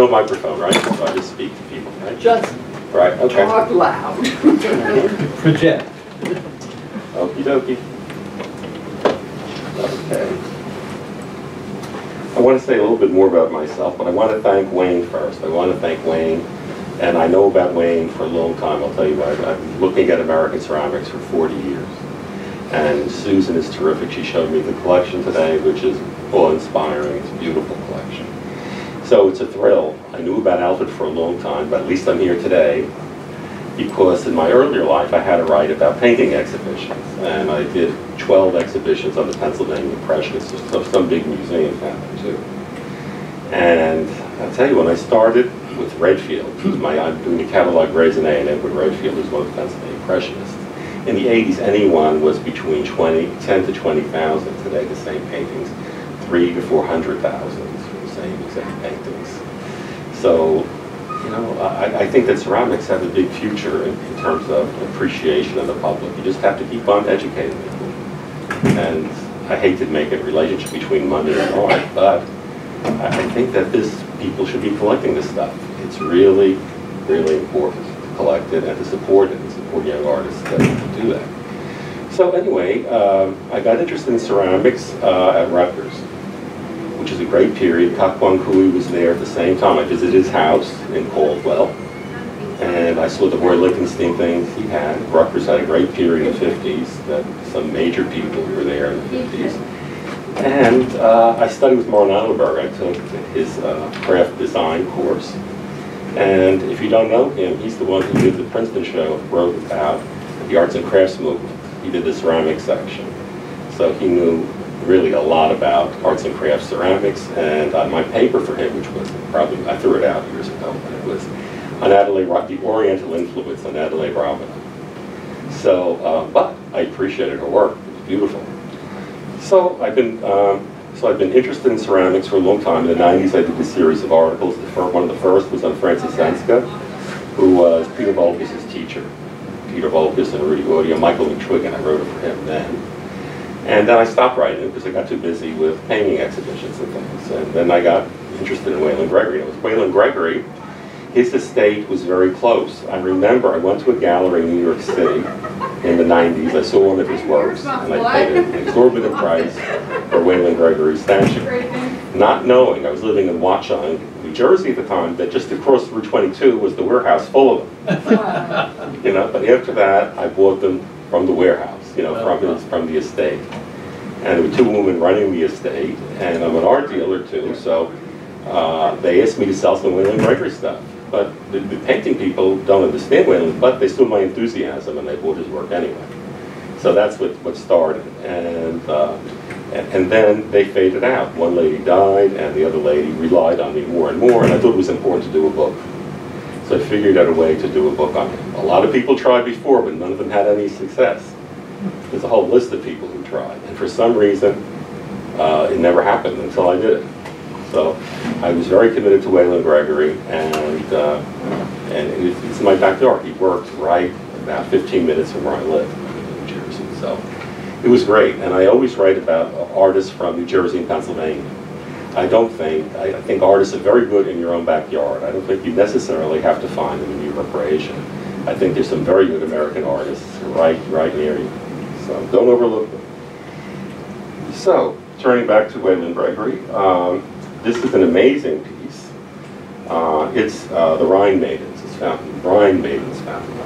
no microphone, right? So I just speak to people, right? Just Right, okay. talk loud. Project. Okey dokey. Okay. I want to say a little bit more about myself, but I want to thank Wayne first. I want to thank Wayne, and I know about Wayne for a long time. I'll tell you, I've I've been looking at American ceramics for 40 years. And Susan is terrific. She showed me the collection today, which is awe-inspiring. It's a beautiful collection. So it's a thrill. I knew about Alfred for a long time, but at least I'm here today because in my earlier life I had to write about painting exhibitions, and I did 12 exhibitions on the Pennsylvania Impressionists, so some big museum there too. And I'll tell you, when I started with Redfield, my, I'm doing the catalog raisonné, and Edward Redfield is one of the Pennsylvania Impressionists. In the 80s, anyone was between 20, 10 to 20,000. Today, the same paintings, three to 400,000 for the same exact paintings. So you know, I, I think that ceramics have a big future in, in terms of appreciation of the public. You just have to keep on educating people. And I hate to make a relationship between money and art, but I, think that this people should be collecting this stuff. It's really, really important to collect it and to support it and support young artists that do that. So anyway, um, I got interested in ceramics uh, at Rutgers which is a great period. Kak Kui was there at the same time. I visited his house in Caldwell, and I saw the Roy Lichtenstein things he had. Rutgers had a great period in the 50s, that some major people were there in the 50s. And uh, I studied with Martin Eidelberg. I took his uh, craft design course. And if you don't know him, he's the one who did the Princeton show, wrote about the arts and crafts movement. He did the ceramic section. So he knew really a lot about arts and crafts ceramics, and on my paper for him, which was probably, I threw it out years ago, but it was on Adelaide, the Oriental influence on Adelaide Robineau. So, uh, but I appreciated her work, it was beautiful. So I've been, um, so I've been interested in ceramics for a long time. In the 90s, I did a series of articles. The first, one of the first was on Frances Senska, who was Peter Voulkos' teacher. Peter Voulkos and Rudy Autio, Michael McTwigan, I wrote it for him then. And then I stopped writing because I got too busy with painting exhibitions and things. And then I got interested in Waylande Gregory. It was Waylande Gregory. His estate was very close. I remember I went to a gallery in New York City in the 90s. I saw one of his works, and I paid an exorbitant price for Waylande Gregory's statue. Not knowing, I was living in Watchung, New Jersey at the time, that just across Route 22 was the warehouse full of them. you know, but after that, I bought them from the warehouse, you know, from, from the estate. And there were two women running the estate, and I'm an art dealer too, so uh, they asked me to sell some Waylande Gregory stuff. But the, the painting people don't understand Waylande, but they saw my enthusiasm and they bought his work anyway. So that's what, what started. And, uh, and, and then they faded out. One lady died, and the other lady relied on me more and more, and I thought it was important to do a book. So I figured out a way to do a book on him. A lot of people tried before, but none of them had any success. There's a whole list of people who tried, and for some reason, uh, it never happened until I did it. So I was very committed to Waylande Gregory, and uh, and it's, it's in my backyard. He worked right about 15 minutes from where I live in New Jersey. So it was great, and I always write about artists from New Jersey and Pennsylvania. I don't think, I, I think artists are very good in your own backyard. I don't think you necessarily have to find them in Europe or Asia. I think there's some very good American artists right, right near you. Don't overlook them. So, turning back to Waylande Gregory, um, this is an amazing piece. Uh, it's uh, the Rhine Maidens. It's found Rhine Maidens fountain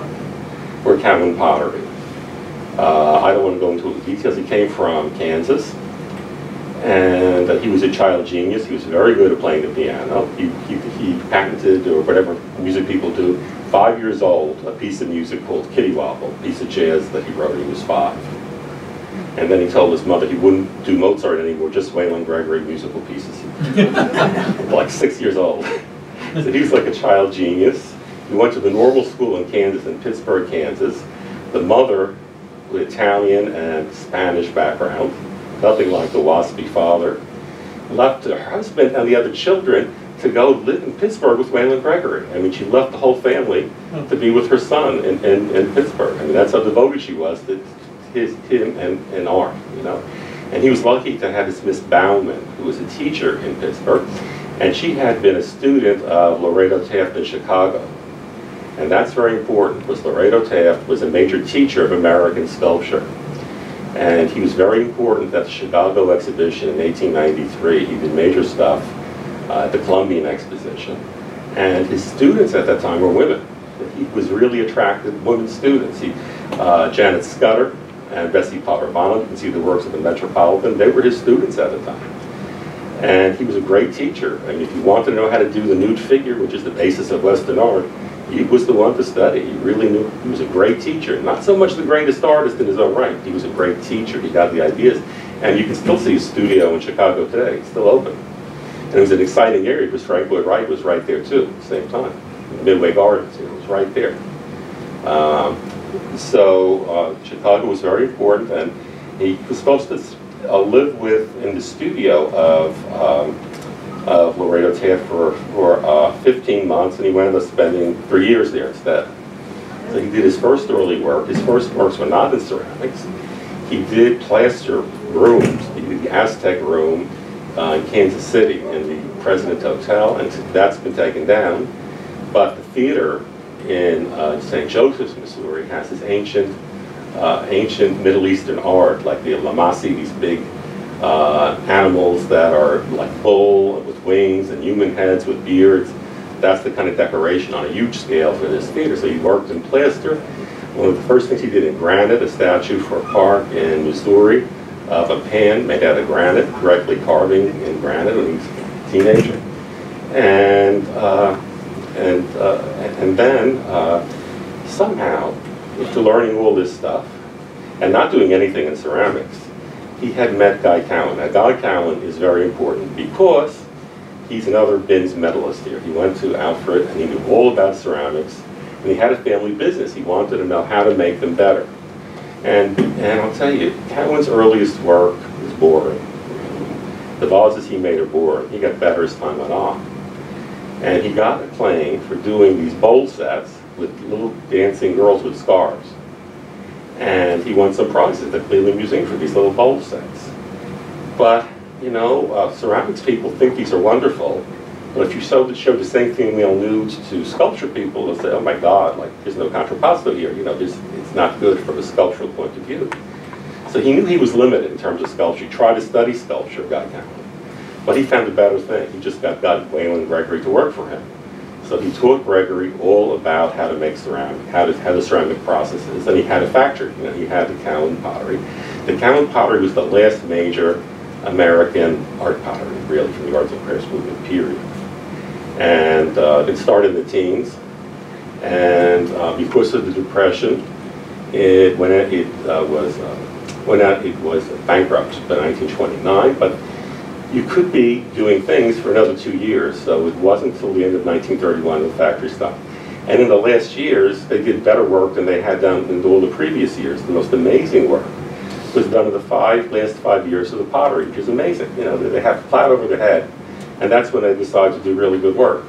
or Cowan pottery. Uh, I don't want to go into the details. He came from Kansas, and he was a child genius. He was very good at playing the piano. He, he, he patented, or whatever music people do, five years old, a piece of music called Kitty Wobble, a piece of jazz that he wrote when he was five. And then he told his mother he wouldn't do Mozart anymore, just Waylande Gregory musical pieces. like six years old. So he was like a child genius. He went to the normal school in Kansas, in Pittsburgh, Kansas. The mother, with Italian and Spanish background, nothing like the waspy father, left her husband and the other children to go live in Pittsburgh with Waylande Gregory. I mean, she left the whole family hmm. to be with her son in, in, in Pittsburgh. I mean, that's how devoted she was to his, him and, and art, you know. And he was lucky to have this Miss Bauman, who was a teacher in Pittsburgh. And she had been a student of Lorado Taft in Chicago. And that's very important, because Lorado Taft was a major teacher of American sculpture. And he was very important at the Chicago exhibition in 1893. He did major stuff uh, at the Columbian Exposition. And his students at that time were women. He was really attracted to women students. He, uh, Janet Scudder and Bessie Vonnoh, you can see the works of the Metropolitan, they were his students at the time. And he was a great teacher. I mean, if you want to know how to do the nude figure, which is the basis of Western art, he was the one to study. He really knew, he was a great teacher. Not so much the greatest artist in his own right. He was a great teacher. He got the ideas. And you can still see his studio in Chicago today. It's still open. And it was an exciting area because Frank Lloyd Wright was right there too at the same time. Midway Gardens, it was right there. Um, so uh, Chicago was very important and he was supposed to uh, live with in the studio of um, of Lorado Taft for, for uh, 15 months, and he wound up spending three years there instead. So he did his first early work. His first works were not in ceramics. He did plaster rooms. He did the Aztec room uh, in Kansas City in the President Hotel, and that's been taken down. But the theater in uh, St. Joseph's, Missouri, has this ancient, uh, ancient Middle Eastern art, like the lamassu, these big uh, animals that are like bull with wings and human heads with beards. That's the kind of decoration on a huge scale for this theater. So he worked in plaster. One of the first things he did in granite, a statue for a park in Missouri of a pan made out of granite, directly carving in granite when he was a teenager. And, uh, and, uh, and then uh, somehow, after learning all this stuff and not doing anything in ceramics, he had met Guy Cowan. Now, Guy Cowan is very important because he's another Binns medalist here. He went to Alfred and he knew all about ceramics and he had a family business. He wanted to know how to make them better. And, and I'll tell you, Cowan's earliest work was boring. The vases he made are boring. He got better as time went on. And he got acclaim for doing these bowl sets with little dancing girls with scarves. And he won some prizes at the Cleveland Museum for these little bowl sets. But, you know, uh, ceramics people think these are wonderful. But if you show the, show the same female nudes to sculpture people, they'll say, oh my God, like, there's no contrapposto here. You know, it's not good from a sculptural point of view. So he knew he was limited in terms of sculpture. He tried to study sculpture, got Cowan. But he found a better thing. He just got, got Waylande Gregory to work for him. So he taught Gregory all about how to make ceramic, how, to, how the ceramic process is, and he had a factory. You know, he had the Cowan pottery. The Cowan pottery was the last major American art pottery, really, from the arts and crafts movement period. And uh, it started in the teens, and uh, because of the depression, it when it, it uh, was uh, when it was bankrupt by 1929, but you could be doing things for another two years. So it wasn't until the end of 1931 the factory stopped. And in the last years, they did better work than they had done in all the previous years. The most amazing work was done in the five last five years of the pottery, which is amazing. You know, they have flat over their head, and that's when they decide to do really good work.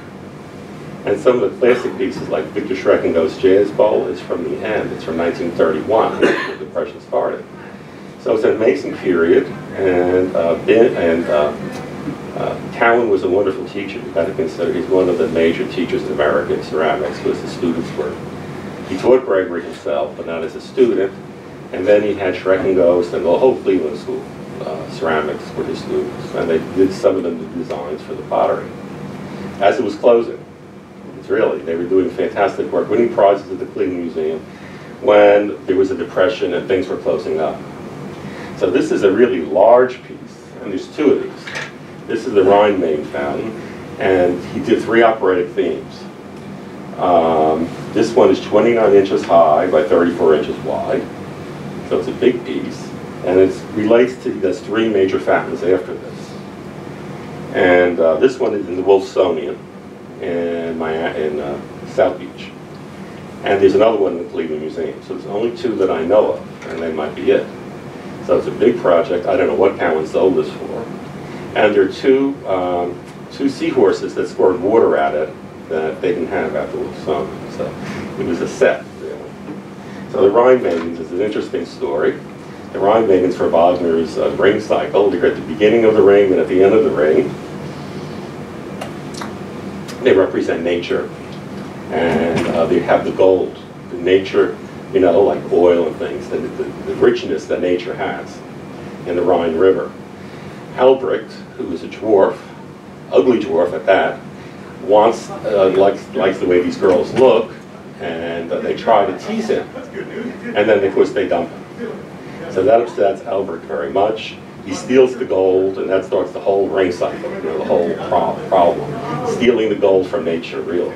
And some of the classic pieces, like Victor Schreckengost's Jazz Bowl, is from the end. It's from 1931, when the Depression started. So it's an amazing period, and uh, ben, and uh, uh, Cowan was a wonderful teacher. You've got to consider he's one of the major teachers in American ceramics, because the students were. He taught Gregory himself, but not as a student. And then he had Schreckengost and Ghost and the whole Cleveland School. Uh, ceramics were his students, and they did some of them the designs for the pottery. As it was closing, it's really, they were doing fantastic work, winning prizes at the Cleveland Museum when there was a depression and things were closing up. So this is a really large piece, and there's two of these. This is the Rhine-Main fountain, and he did three operatic themes. Um, this one is 29 inches high by 34 inches wide, so it's a big piece, and it relates to, does three major fountains after this. And uh, this one is in the Wolfsonian in, Miami, in uh, South Beach. And there's another one in the Cleveland Museum, so there's only two that I know of, and they might be it. So it's a big project. I don't know what Cowan sold this for. And there are two, um, two seahorses that squirt water at it that they didn't have after the summer. So it was a set. Really. So the Rhine Maidens is an interesting story. The Rhine Maidens for Wagner's uh, ring cycle. They're at the beginning of the ring and at the end of the ring. they represent nature. And uh, they have the gold, the nature, you know, like oil and things, the, the, the richness that nature has in the Rhine River. Albrecht, who is a dwarf, ugly dwarf at that, wants, uh, likes, likes the way these girls look, and uh, they try to tease him. And then, of course, they dump him. So that upsets Albrecht very much. He steals the gold, and that starts the whole ring cycle, you know, the whole pro problem. Stealing the gold from nature, really.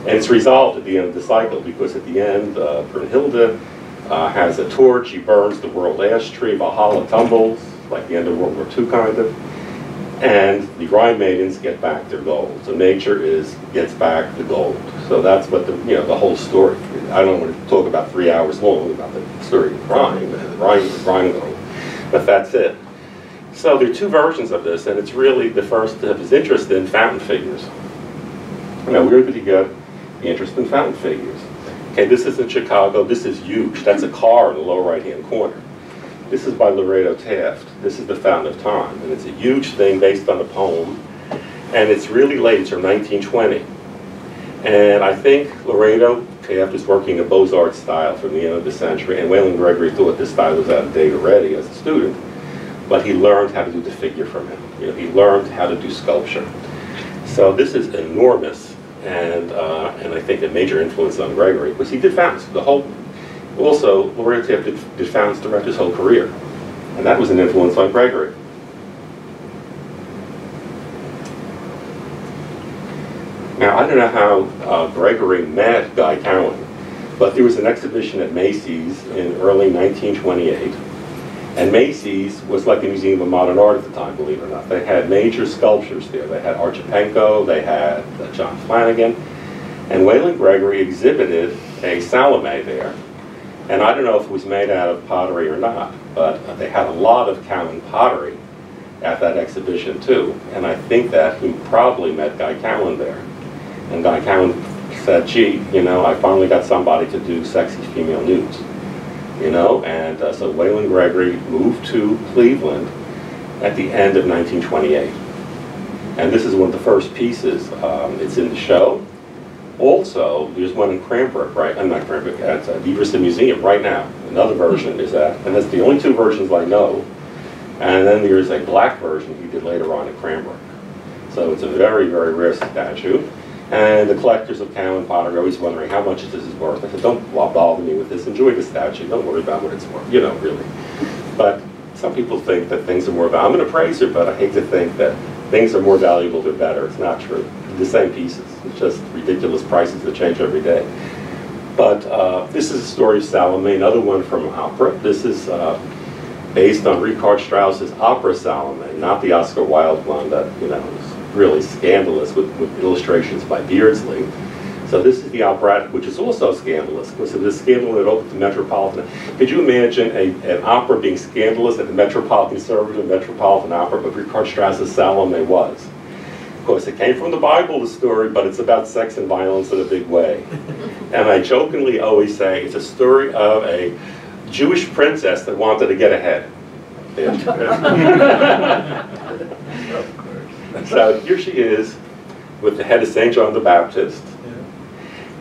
And it's resolved at the end of the cycle, because at the end, uh, Brunhilde uh, has a torch, she burns the world ash tree, Valhalla tumbles, like the end of World War II kind of and the Rhine maidens get back their gold. So nature is gets back the gold. So that's what the you know the whole story. I don't want to talk about three hours long about the story of the Rhine, the Rhine, Rhine gold, but that's it. So there are two versions of this, and it's really the first of his interest in fountain figures. Now, where did he get interest in fountain figures? Okay, this is in Chicago. This is huge. That's a car in the lower right-hand corner. This is by Lorado Taft. This is The Fountain of Time. And it's a huge thing based on a poem. And it's really late, it's from 1920. And I think Lorado Taft is working a Beaux-Arts style from the end of the century. And Waylande Gregory thought this style was out of date already as a student. But he learned how to do the figure from him. You know, he learned how to do sculpture. So this is enormous. And, uh, and I think a major influence on Gregory, was he did fountains. The whole also, Taft did, did fountains throughout his whole career. And that was an influence on Gregory. Now, I don't know how uh, Gregory met Guy Cowan, but there was an exhibition at Macy's in early 1928. And Macy's was like the Museum of Modern Art at the time, believe it or not. They had major sculptures there. They had Archipenko, they had uh, John Flannagan, and Waylande Gregory exhibited a Salome there and I don't know if it was made out of pottery or not, but they had a lot of Cowan pottery at that exhibition too. And I think that he probably met Guy Cowan there. And Guy Cowan said, gee, you know, I finally got somebody to do sexy female nudes. You know, and uh, so Waylande Gregory moved to Cleveland at the end of 1928. And this is one of the first pieces. Um, it's in the show. Also, there's one in Cranbrook, right? I'm not Cranbrook, at uh, the Everson Museum right now. Another version is that, and that's the only two versions I know. And then there's a black version he did later on at Cranbrook. So it's a very, very rare statue. And the collectors of Cowan pottery are always wondering how much this is worth. I said, don't bother me with this. Enjoy the statue. Don't worry about what it's worth. You know, really. But some people think that things are more valuable. I'm an appraiser, but I hate to think that things are more valuable, they're better. It's not true. The same pieces. It's just ridiculous prices that change every day. But uh, this is a story of Salome, another one from opera. This is uh, based on Richard Strauss's opera Salome, not the Oscar Wilde one that you know really scandalous with, with illustrations by Beardsley. So this is the operatic, which is also scandalous because of the scandal that opened the Metropolitan. Could you imagine a, an opera being scandalous at the Metropolitan Conservative Metropolitan Opera, but Richard Strauss's Salome was? Of course, it came from the Bible, the story, but it's about sex and violence in a big way. and I jokingly always say it's a story of a Jewish princess that wanted to get ahead. so here she is with the head of St. John the Baptist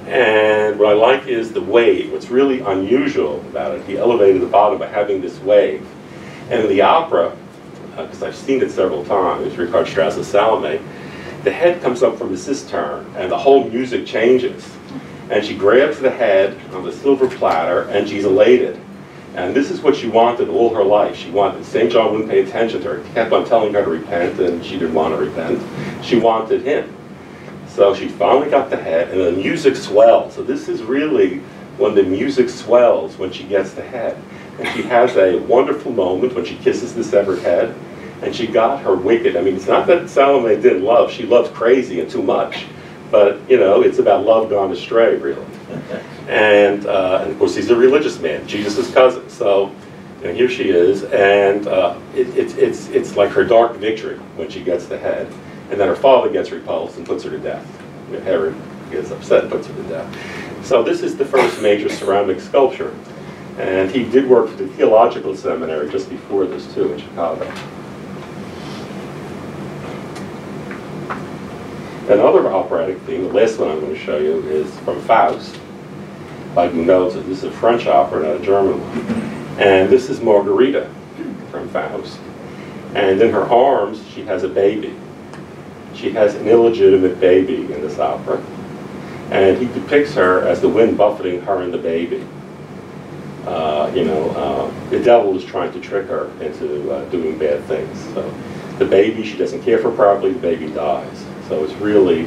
and what I like is the wave. What's really unusual about it, he elevated the bottom by having this wave. And in the opera, because uh, I've seen it several times, Richard Strauss's Salome, the head comes up from the cistern and the whole music changes. And she grabs the head on the silver platter and she's elated. And this is what she wanted all her life. She wanted, St. John wouldn't pay attention to her. He kept on telling her to repent and she didn't want to repent. She wanted him. So she finally got the head, and the music swells. So this is really when the music swells when she gets the head. And she has a wonderful moment when she kisses the severed head, and she got her wicked. I mean, it's not that Salome didn't love, she loved crazy and too much. But, you know, it's about love gone astray, really. And, uh, and of course, he's a religious man, Jesus' cousin. So, here she is, and uh, it, it, it's, it's like her dark victory when she gets the head. And then her father gets repulsed and puts her to death. Herod gets upset and puts her to death. So this is the first major ceramic sculpture. And he did work for the Theological Seminary just before this too in Chicago. Another operatic theme, the last one I'm going to show you, is from Faust by Gounod. This is a French opera, not a German one. And this is Margarita from Faust. And in her arms, she has a baby. She has an illegitimate baby in this opera. And he depicts her as the wind buffeting her and the baby. Uh, you know, uh, the devil is trying to trick her into uh, doing bad things. So the baby, she doesn't care for properly, the baby dies. So it's really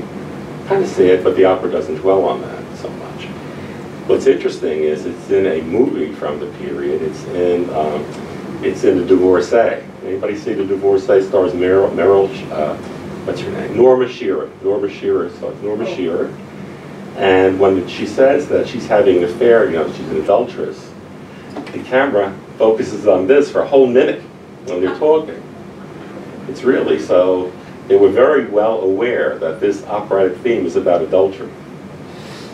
kind of sad, but the opera doesn't dwell on that so much. What's interesting is it's in a movie from the period. It's in um, it's in The Divorcee. Anybody see The Divorcee? Stars Meryl, Meryl uh, what's her name? Norma Shearer. Norma Shearer. So it's Norma Shearer. And when she says that she's having an affair, you know, she's an adulteress, the camera focuses on this for a whole minute when they're talking. It's really so. They were very well aware that this operatic theme is about adultery.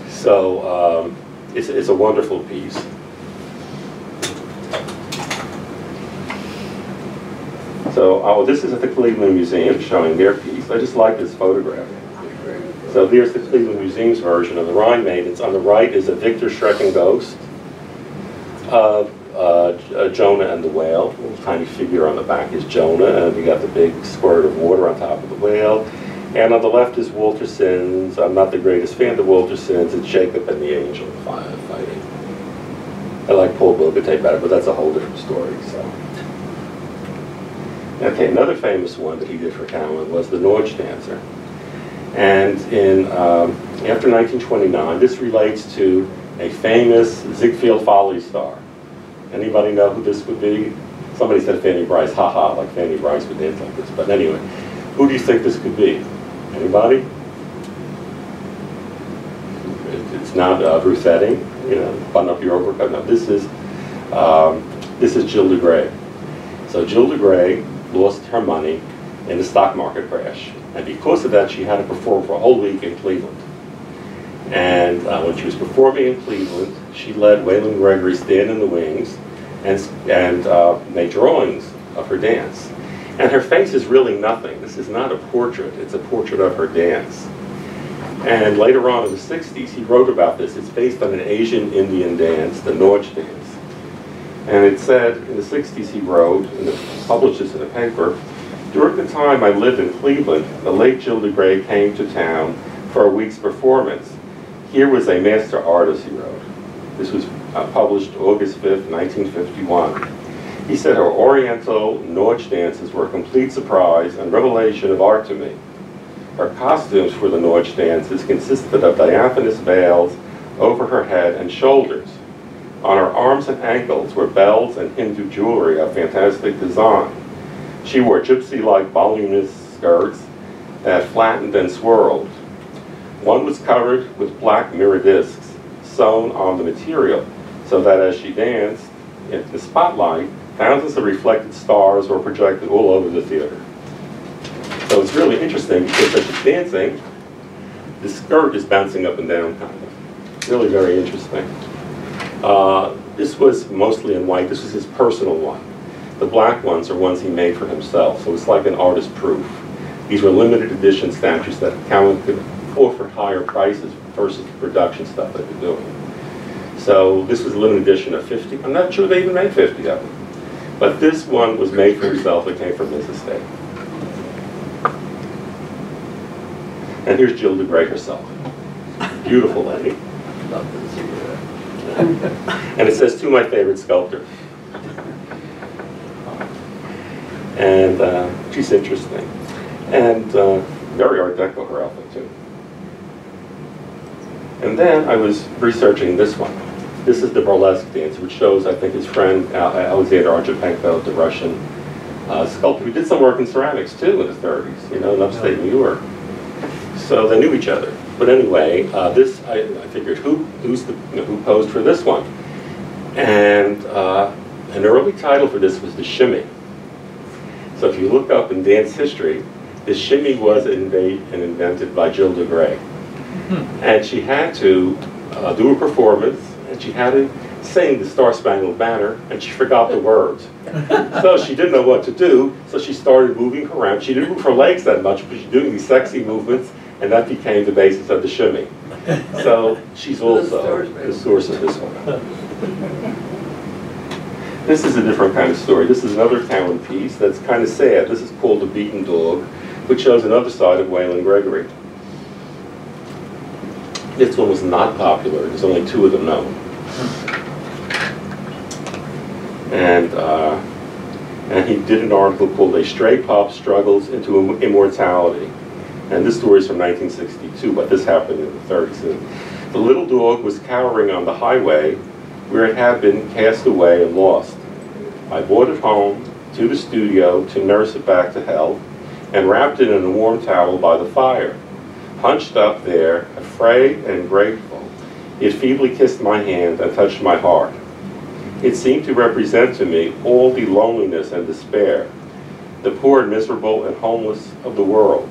So um, it's, it's a wonderful piece. So oh, this is at the Cleveland Museum showing their piece. I just like this photograph. So there's the Cleveland Museum's version of the Rhine Maidens. On the right is a Victor Schreckengost of uh, Jonah and the whale. A little tiny figure on the back is Jonah, and we got the big squirt of water on top of the whale. And on the left is Walter Sinz. I'm not the greatest fan of Walter Sinz. It's Jacob and the angel fighting. I like Paul Bogatay better, but that's a whole different story. So. Okay, another famous one that he did for Cowan was the Nautch Dancer. And in um, after 1929, this relates to a famous Ziegfeld Follies star. Anybody know who this would be? Somebody said Fanny Brice, haha, like Fanny Brice would dance like this. But anyway, who do you think this could be? Anybody? It's not uh, Ruth you know, button up your overcoat. No, this is, um, this is Gilda Gray. So Gilda Gray lost her money in the stock market crash. And because of that, she had to perform for a whole week in Cleveland. And uh, when she was performing in Cleveland, she let Waylande Gregory stand in the wings and, and uh, make drawings of her dance. And her face is really nothing. This is not a portrait, it's a portrait of her dance. And later on in the 60s, he wrote about this. It's based on an Asian Indian dance, the Nautch dance. And it said, in the 60s he wrote, and published this in a paper, during the time I lived in Cleveland, the late Gilda Gray came to town for a week's performance. Here was a master artist, he wrote. This was uh, published August 5th, 1951. He said her oriental Nautch dances were a complete surprise and revelation of art to me. Her costumes for the Nautch dances consisted of diaphanous veils over her head and shoulders. On her arms and ankles were bells and Hindu jewelry of fantastic design. She wore gypsy-like voluminous skirts that flattened and swirled. One was covered with black mirror discs sewn on the material so that as she danced in the spotlight, thousands of reflected stars were projected all over the theater. So it's really interesting because as she's dancing, the skirt is bouncing up and down kind of. Really very interesting. Uh, this was mostly in white. This was his personal one. The black ones are ones he made for himself, so it's like an artist proof. These were limited edition statues that Cowan could offer higher prices versus the production stuff that they're doing. So this was a limited edition of 50. I'm not sure they even made 50 of them. But this one was made for himself. It came from his estate. And here's Jill Gray herself. Beautiful lady. And it says, to my favorite sculptor. And uh, she's interesting. And uh, very Art Deco, her outfit, too. And then I was researching this one. This is the burlesque dance, which shows, I think, his friend Alexander Archipenko, the Russian uh, sculptor, who did some work in ceramics, too, in the 30s, you know, in upstate New York. So they knew each other. But anyway, uh, this, I, I figured, who, who's the, you know, who posed for this one? And uh, an early title for this was the shimmy. So if you look up in dance history, the shimmy was inva- and invented by Gilda Gray. And she had to uh, do a performance, and she had to sing the Star Spangled Banner, and she forgot the words. so she didn't know what to do, so she started moving around. She didn't move her legs that much, but she was doing these sexy movements, and that became the basis of the shimmy. So she's also the source of this one. This is a different kind of story. This is another talent piece that's kind of sad. This is called The Beaten Dog, which shows another side of Waylande Gregory. This one was not popular. There's only two of them known. And, uh, and he did an article called A Stray Pup Struggles into Im- Immortality. And this story is from 1962, but this happened in the 30s. The little dog was cowering on the highway where it had been cast away and lost. I brought it home to the studio to nurse it back to health and wrapped it in a warm towel by the fire. Hunched up there, afraid and grateful, it feebly kissed my hand and touched my heart. It seemed to represent to me all the loneliness and despair, the poor and miserable and homeless of the world,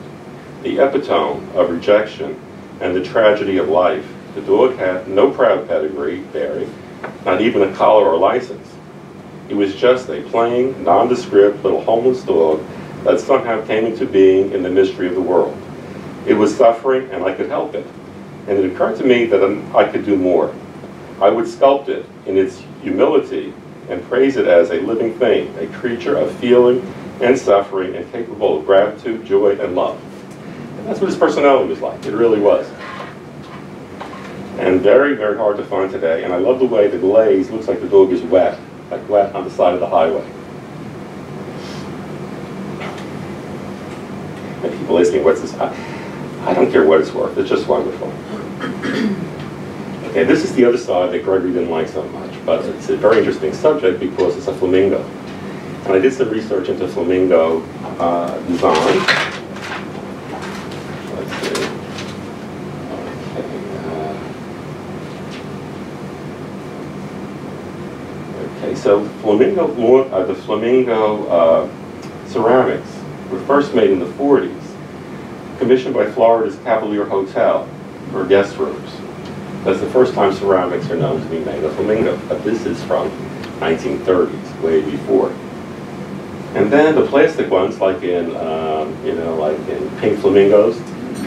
the epitome of rejection and the tragedy of life. The dog had no proud pedigree bearing, not even a collar or license. He was just a plain, nondescript little homeless dog that somehow came into being in the mystery of the world. It was suffering and I could help it. And it occurred to me that I could do more. I would sculpt it in its humility and praise it as a living thing, a creature of feeling and suffering and capable of gratitude, joy, and love. And that's what his personality was like. It really was. And very, very hard to find today. And I love the way the glaze looks like the dog is wet, like wet on the side of the highway. And people asking, what's this? I, don't care what it's worth. It's just wonderful. Okay, this is the other side that Gregory didn't like so much, but it's a very interesting subject because it's a flamingo. And I did some research into flamingo uh, design. Let's see. Okay, uh, Okay, so flamingo, uh, the flamingo uh, ceramics were first made in the 40s, commissioned by Florida's Cavalier Hotel for guest rooms. That's the first time ceramics are known to be made of flamingo, but this is from 1930s, way before. And then the plastic ones, like in, um, you know, like in pink flamingos,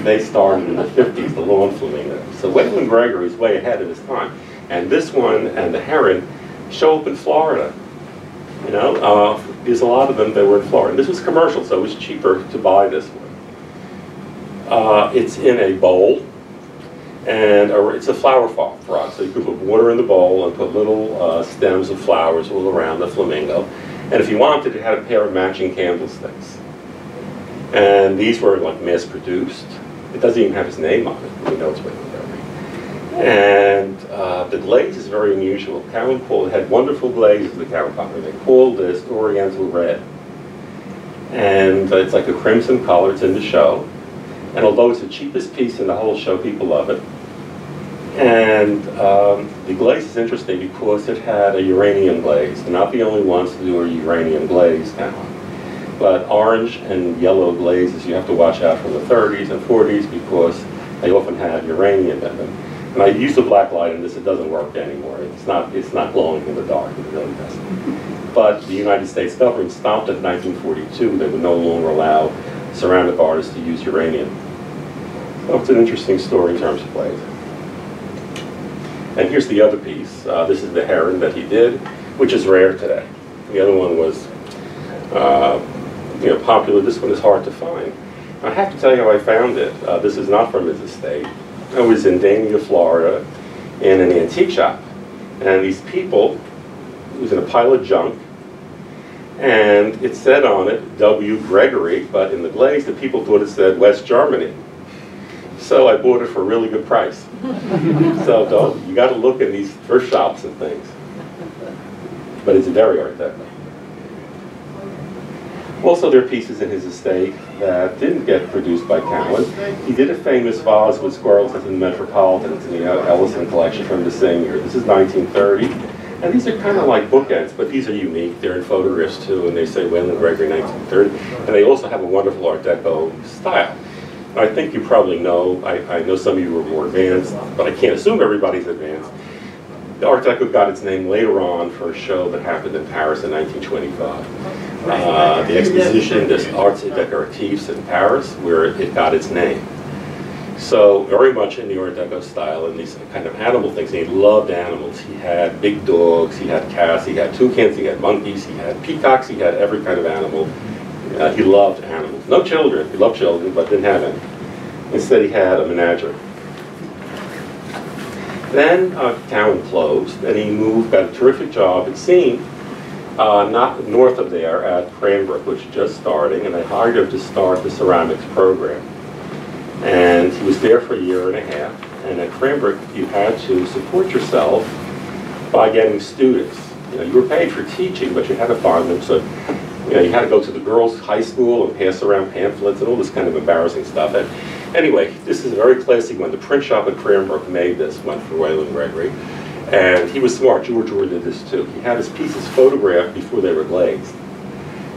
they started in the 50s, the lawn flamingo. So Waylande Gregory is way ahead of his time. And this one and the heron show up in Florida. You know, uh, there's a lot of them that were in Florida. This was commercial, so it was cheaper to buy this one. Uh, it's in a bowl, and a, it's a flower frog. So you can put water in the bowl and put little uh, stems of flowers all around the flamingo. And if you wanted, it had a pair of matching candlesticks. And these were like mass produced. It doesn't even have his name on it. We know it's Waylande Gregory. And uh, the glaze is very unusual. Cowan called it had wonderful glaze, the Cowan Company. They called this Oriental Red. And uh, it's like a crimson color. It's in the show. And although it's the cheapest piece in the whole show, people love it. And um, the glaze is interesting because it had a uranium glaze. They're not the only ones to do a uranium glaze now. But orange and yellow glazes you have to watch out from the 30s and 40s because they often had uranium in them. And I used a black light in this, it doesn't work anymore. It's not, it's not glowing in the dark, it really doesn't. But the United States government stopped it in 1942, they would no longer allow ceramic artists to use uranium. So it's an interesting story in terms of glaze. And here's the other piece. Uh, this is the heron that he did, which is rare today. The other one was, uh, you know, popular. This one is hard to find. I have to tell you how I found it. Uh, this is not from his estate. I was in Dania, Florida, in an antique shop, and these people, it was in a pile of junk, and it said on it W. Gregory, but in the glaze, the people thought it said West Germany. So I bought it for a really good price. so don't, you got to look in these thrift shops and things. But it's a very art deco. Also, there are pieces in his estate that didn't get produced by Cowan. He did a famous vase with squirrels in the Metropolitan. It's in the Ellison collection from the same year. This is 1930. And these are kind of like bookends, but these are unique. They're in photographs too, and they say Waylande Gregory 1930. And they also have a wonderful Art Deco style. I think you probably know, I, I know some of you are more advanced, but I can't assume everybody's advanced. The Art Deco got its name later on for a show that happened in Paris in 1925. Uh, the exposition des Arts et Décoratifs in Paris, where it got its name. So very much in the Art Deco style and these kind of animal things. He loved animals. He had big dogs, he had cats, he had toucans, he had monkeys, he had peacocks, he had every kind of animal. Uh, he loved animals. No children. He loved children, but didn't have any. Instead, he had a menagerie. Then uh, town closed, and he moved, got a terrific job at Scene, uh, not north of there at Cranbrook, which was just starting, and they hired him to start the ceramics program. And he was there for a year and a half, and at Cranbrook, you had to support yourself by getting students. You know, you were paid for teaching, but you had to find them, so you know, you had to go to the girls' high school and pass around pamphlets and all this kind of embarrassing stuff. And anyway, this is a very classic one. The print shop at Cranbrook made this one for Waylande Gregory. And he was smart. George Ohr did this too. He had his pieces photographed before they were glazed.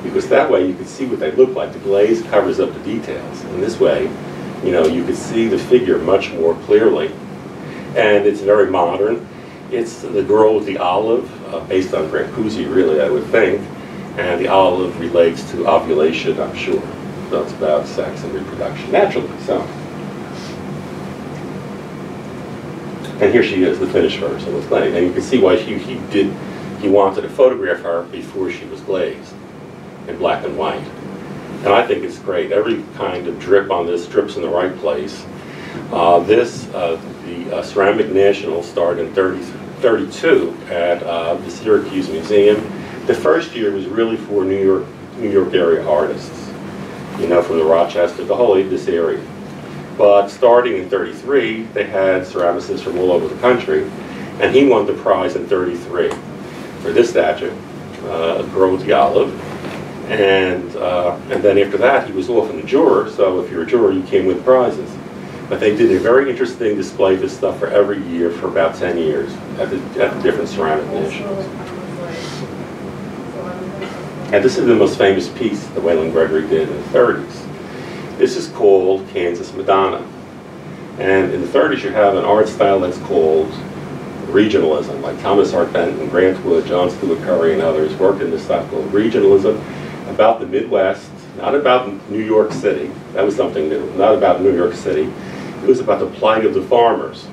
Because that way you could see what they look like. The glaze covers up the details. And this way, you know, you could see the figure much more clearly. And it's very modern. It's the girl with the olive, uh, based on Brancusi, really, I would think. And the olive relates to ovulation, I'm sure. So it's about sex and reproduction, naturally so. And here she is, the finished version with glaze. And you can see why he, he did, he wanted to photograph her before she was glazed in black and white. And I think it's great. Every kind of drip on this drips in the right place. Uh, this, uh, the uh, Ceramic National started in 30, 32 at uh, the Syracuse Museum. The first year was really for New York, New York area artists, you know, from the Rochester, the whole this area. But starting in 33, they had ceramicists from all over the country, and he won the prize in 33 for this statue, uh, the olive. And, uh, and then after that, he was often a juror, so if you're a juror, you came with prizes. But they did a very interesting display of this stuff for every year for about 10 years at the, at the different ceramic nations. And this is the most famous piece that Waylande Gregory did in the 30s. This is called Kansas Madonna. And in the 30s, you have an art style that's called regionalism, like Thomas Hart Benton, Grant Wood, John Steuart Curry, and others worked in this style called regionalism about the Midwest, not about New York City. That was something new. Not about New York City. It was about the plight of the farmers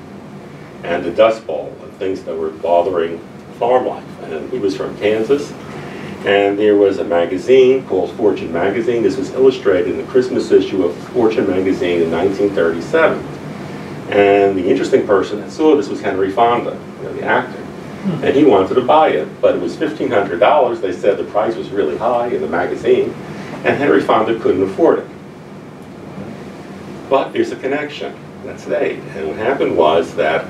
and the Dust Bowl and things that were bothering farm life. And he was from Kansas. And there was a magazine called Fortune Magazine. This was illustrated in the Christmas issue of Fortune Magazine in 1937. And the interesting person that saw this was Henry Fonda, you know, the actor. And he wanted to buy it, but it was $1,500. They said the price was really high in the magazine, and Henry Fonda couldn't afford it. But there's a connection. That's they. And what happened was that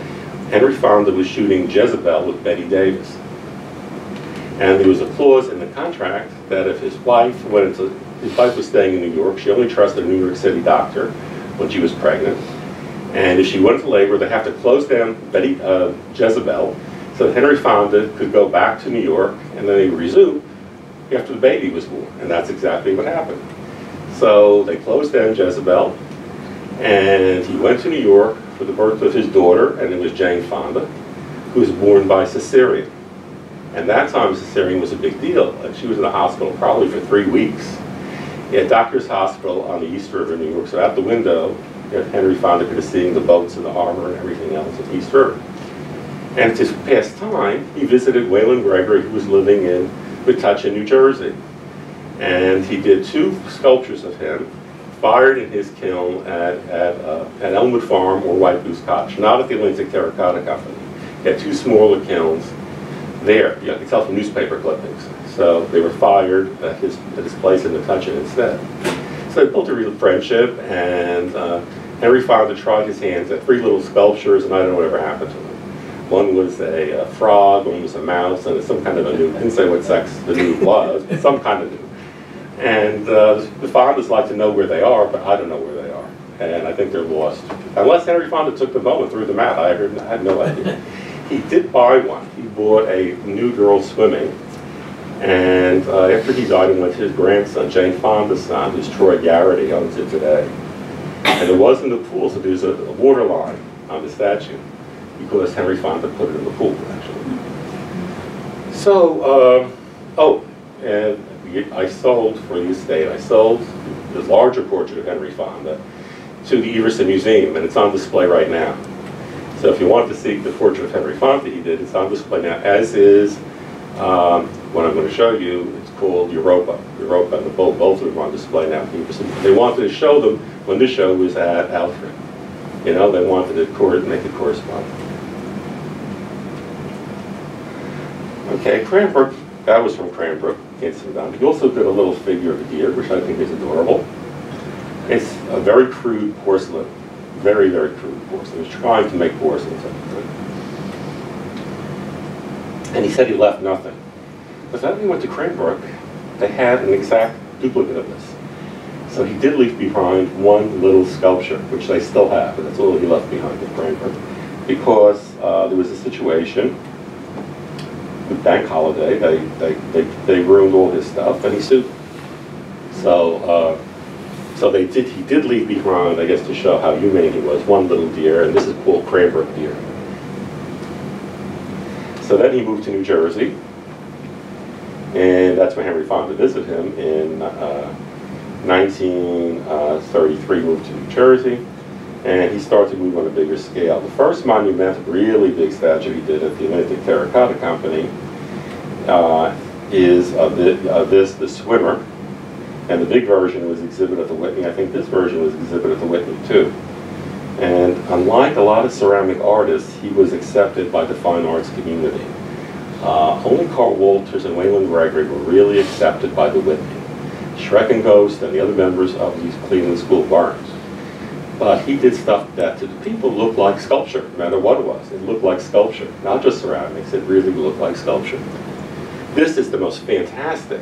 Henry Fonda was shooting Jezebel with Bette Davis. And there was a clause in the contract that if his wife went into, his wife was staying in New York, she only trusted a New York City doctor when she was pregnant. And if she went into labor, they have to close down Betty uh, Jezebel so Henry Fonda could go back to New York and then they resume after the baby was born. And that's exactly what happened. So they closed down Jezebel and he went to New York for the birth of his daughter, and it was Jane Fonda, who was born by cesarean. And that time cesarean was a big deal. Like she was in the hospital probably for three weeks at Doctors Hospital on the East River, in New York. So out the window, Henry Fonda could have seen the boats and the harbor and everything else at East River. And to pass time, he visited Waylande Gregory, who was living in Metuchen, New Jersey. And he did two sculptures of him, fired in his kiln at, at, uh, at Elmwood Farm or White Goose Cottage, not at the Atlantic Terracotta Company. He had two smaller kilns there. You can tell from newspaper clippings. So they were fired at his, at his place in Metuchen instead. So they built a real friendship, and uh, Henry Fonda tried his hands at three little sculptures, and I don't know whatever happened to them. One was a, a frog, one was a mouse, and some kind of a new, I didn't say what sex the new was, but some kind of new. And uh, the Fondas like to know where they are, but I don't know where they are. And I think they're lost. Unless Henry Fonda took them home and threw them out, I, heard, I had no idea. he did buy one. He bought a new girl swimming. And uh, after he died, he went to his grandson, Jane Fonda's son, who's Troy Garrity, owns it today. And it was in the pool, so there's a, a water line on the statue because Henry Fonda put it in the pool, actually. So, um, oh, and I sold for the estate, I sold the larger portrait of Henry Fonda to the Everson Museum, and it's on display right now. So if you want to see the portrait of Henry Fonda he did, it's on display now, as is um, what I'm going to show you. It's called Europa. Europa and the both, both of them are on display now. at the Everson. They wanted to show them when this show was at Alfred. You know, they wanted to make it correspond. Okay, Cranbrook, that was from Cranbrook, sit. He also did a little figure of a deer, which I think is adorable. It's a very crude porcelain, very, very crude porcelain. He was trying to make porcelain. And he said he left nothing. But then he went to Cranbrook, they had an exact duplicate of this. So he did leave behind one little sculpture, which they still have, and that's all he left behind at Cranbrook. Because uh, there was a situation bank holiday, they, they, they, they ruined all his stuff, and he sued. So, uh, so they did, he did leave behind, I guess, to show how humane he was, one little deer, and this is called Cranbrook deer. So then he moved to New Jersey, and that's when Henry Fonda visited him in uh, 1933, moved to New Jersey, and he started to move on a bigger scale. The first monumental, really big statue he did at the Atlantic Terracotta Company uh, is of, the, of this, the swimmer, and the big version was exhibited at the Whitney. I think this version was exhibited at the Whitney too. And unlike a lot of ceramic artists, he was accepted by the fine arts community. Uh, only Carl Walters and Waylande Gregory were really accepted by the Whitney. Schreckengost and the other members of these Cleveland School weren't. But he did stuff that to the people looked like sculpture, no matter what it was. It looked like sculpture, not just ceramics, it really looked like sculpture. This is the most fantastic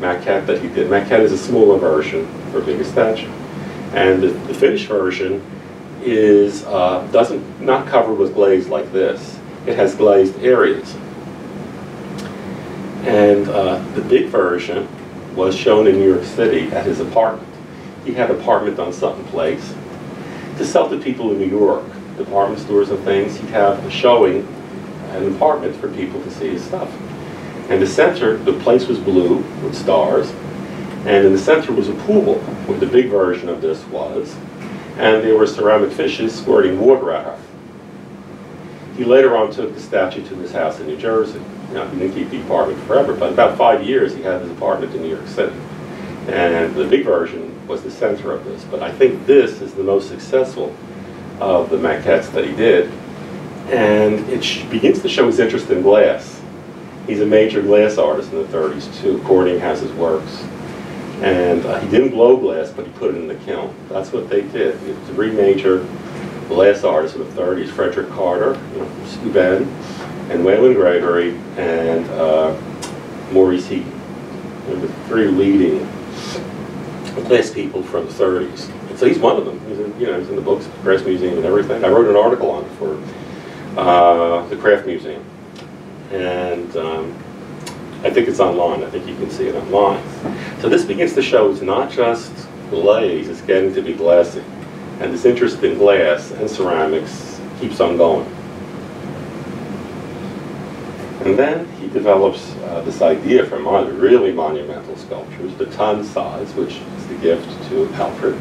maquette that he did. Maquette is a smaller version for a bigger statue. And the, the finished version is, uh, doesn't, not covered with glaze like this. It has glazed areas. And uh, the big version was shown in New York City at his apartment. He had an apartment on Sutton Place. To sell to people in New York, department stores and things, he'd have a showing, an apartment for people to see his stuff. In the center, the place was blue with stars, and in the center was a pool, where the big version of this was, and there were ceramic fishes squirting water at her. He later on took the statue to his house in New Jersey. Now, he didn't keep the apartment forever, but about five years he had his apartment in New York City. And the big version was the center of this. But I think this is the most successful of the maquettes that he did. And it begins to show his interest in glass. He's a major glass artist in the 30s too. Corning has his works. And uh, he didn't blow glass, but he put it in the kiln. That's what they did. Three major glass artists in the 30s, Frederick Carder, you know, Steuben, and Waylande Gregory, and uh, Maurice Heaton. They're the three leading glass people from the 30s. And so he's one of them. He's in, you know, he's in the books, the Press Museum and everything. I wrote an article on it for uh, the Craft Museum. And um, I think it's online. I think you can see it online. So this begins to show it's not just glaze, it's getting to be glassy. And this interest in glass and ceramics keeps on going. And then he develops uh, this idea for really monumental sculptures, the ton size, which the gift to Alfred.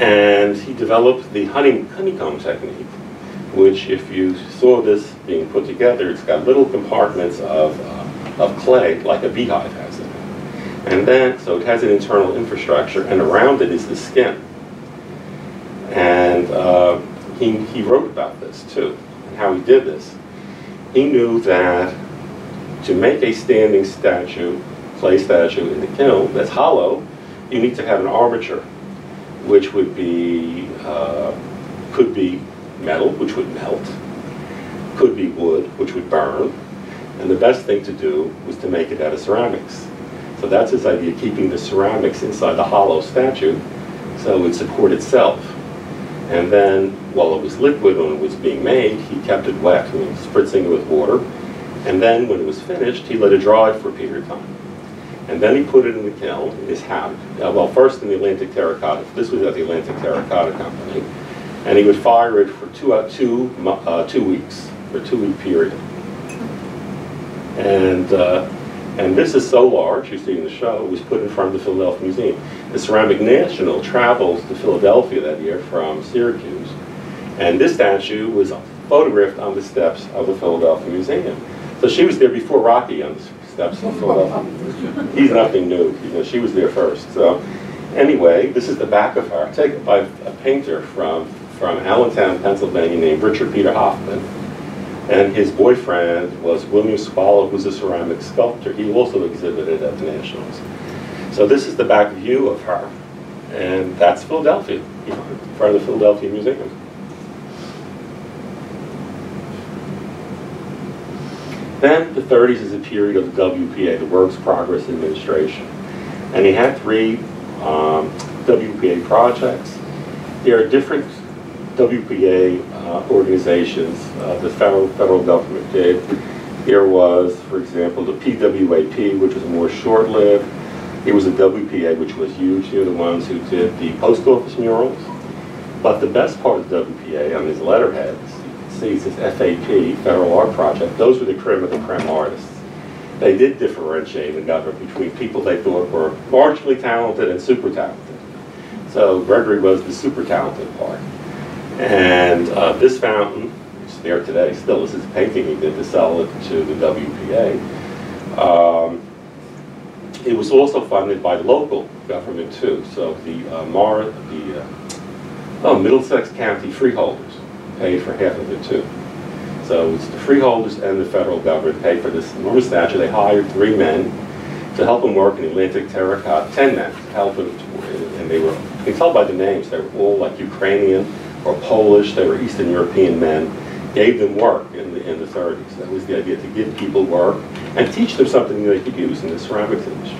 And he developed the honey, honeycomb technique, which if you saw this being put together, it's got little compartments of, uh, of clay, like a beehive has it. And then, so it has an internal infrastructure, and around it is the skin. And uh, he, he wrote about this too, and how he did this. He knew that to make a standing statue, clay statue in the kiln that's hollow, you need to have an armature, which would be, uh, could be metal, which would melt, could be wood, which would burn, and the best thing to do was to make it out of ceramics. So that's his idea, keeping the ceramics inside the hollow statue so it would support itself. And then, while it was liquid when it was being made, he kept it wet, mean, spritzing it with water. And then, when it was finished, he let it dry for a period of time. And then he put it in the kiln in his house. Uh, well, first in the Atlantic Terracotta. This was at the Atlantic Terracotta Company. And he would fire it for two, uh, two, uh, two weeks, for a two-week period. And uh, And this is so large, you see in the show, it was put in front of the Philadelphia Museum. The Ceramic National travels to Philadelphia that year from Syracuse. And this statue was photographed on the steps of the Philadelphia Museum. So she was there before Rocky on the steps. He's nothing new, you know, she was there first. So anyway, this is the back of her, taken by a painter from, from Allentown, Pennsylvania named Richard Peter Hoffman. And his boyfriend was William Swallow, who's a ceramic sculptor. He also exhibited at the Nationals. So this is the back view of her. And that's Philadelphia, in front of the Philadelphia Museum. Then the 30s is a period of the WPA, the Works Progress Administration. And he had three um, WPA projects. There are different WPA uh, organizations uh, the federal, federal government did. There was, for example, the PWAP, which was more short-lived. There was a WPA, which was huge. They're the ones who did the post office murals. But the best part of the WPA on his letterheads, it says FAP, Federal Art Project. Those were the creme of the creme artists. They did differentiate the government between people they thought were marginally talented and super talented. So Gregory was the super talented part. And uh, this fountain, which is there today, still is his painting he did to sell it to the WPA. Um, it was also funded by the local government too. So the uh, Mar, the uh, oh, Middlesex County freeholders paid for half of it too. So it's the freeholders and the federal government paid for this enormous statue. They hired three men to help them work in Atlantic Terracotta, ten men to help them, and they were, you can tell by the names, they were all like Ukrainian or Polish, they were Eastern European men, gave them work in the, in the 30s. That was the idea, to give people work and teach them something they could use in the ceramics industry.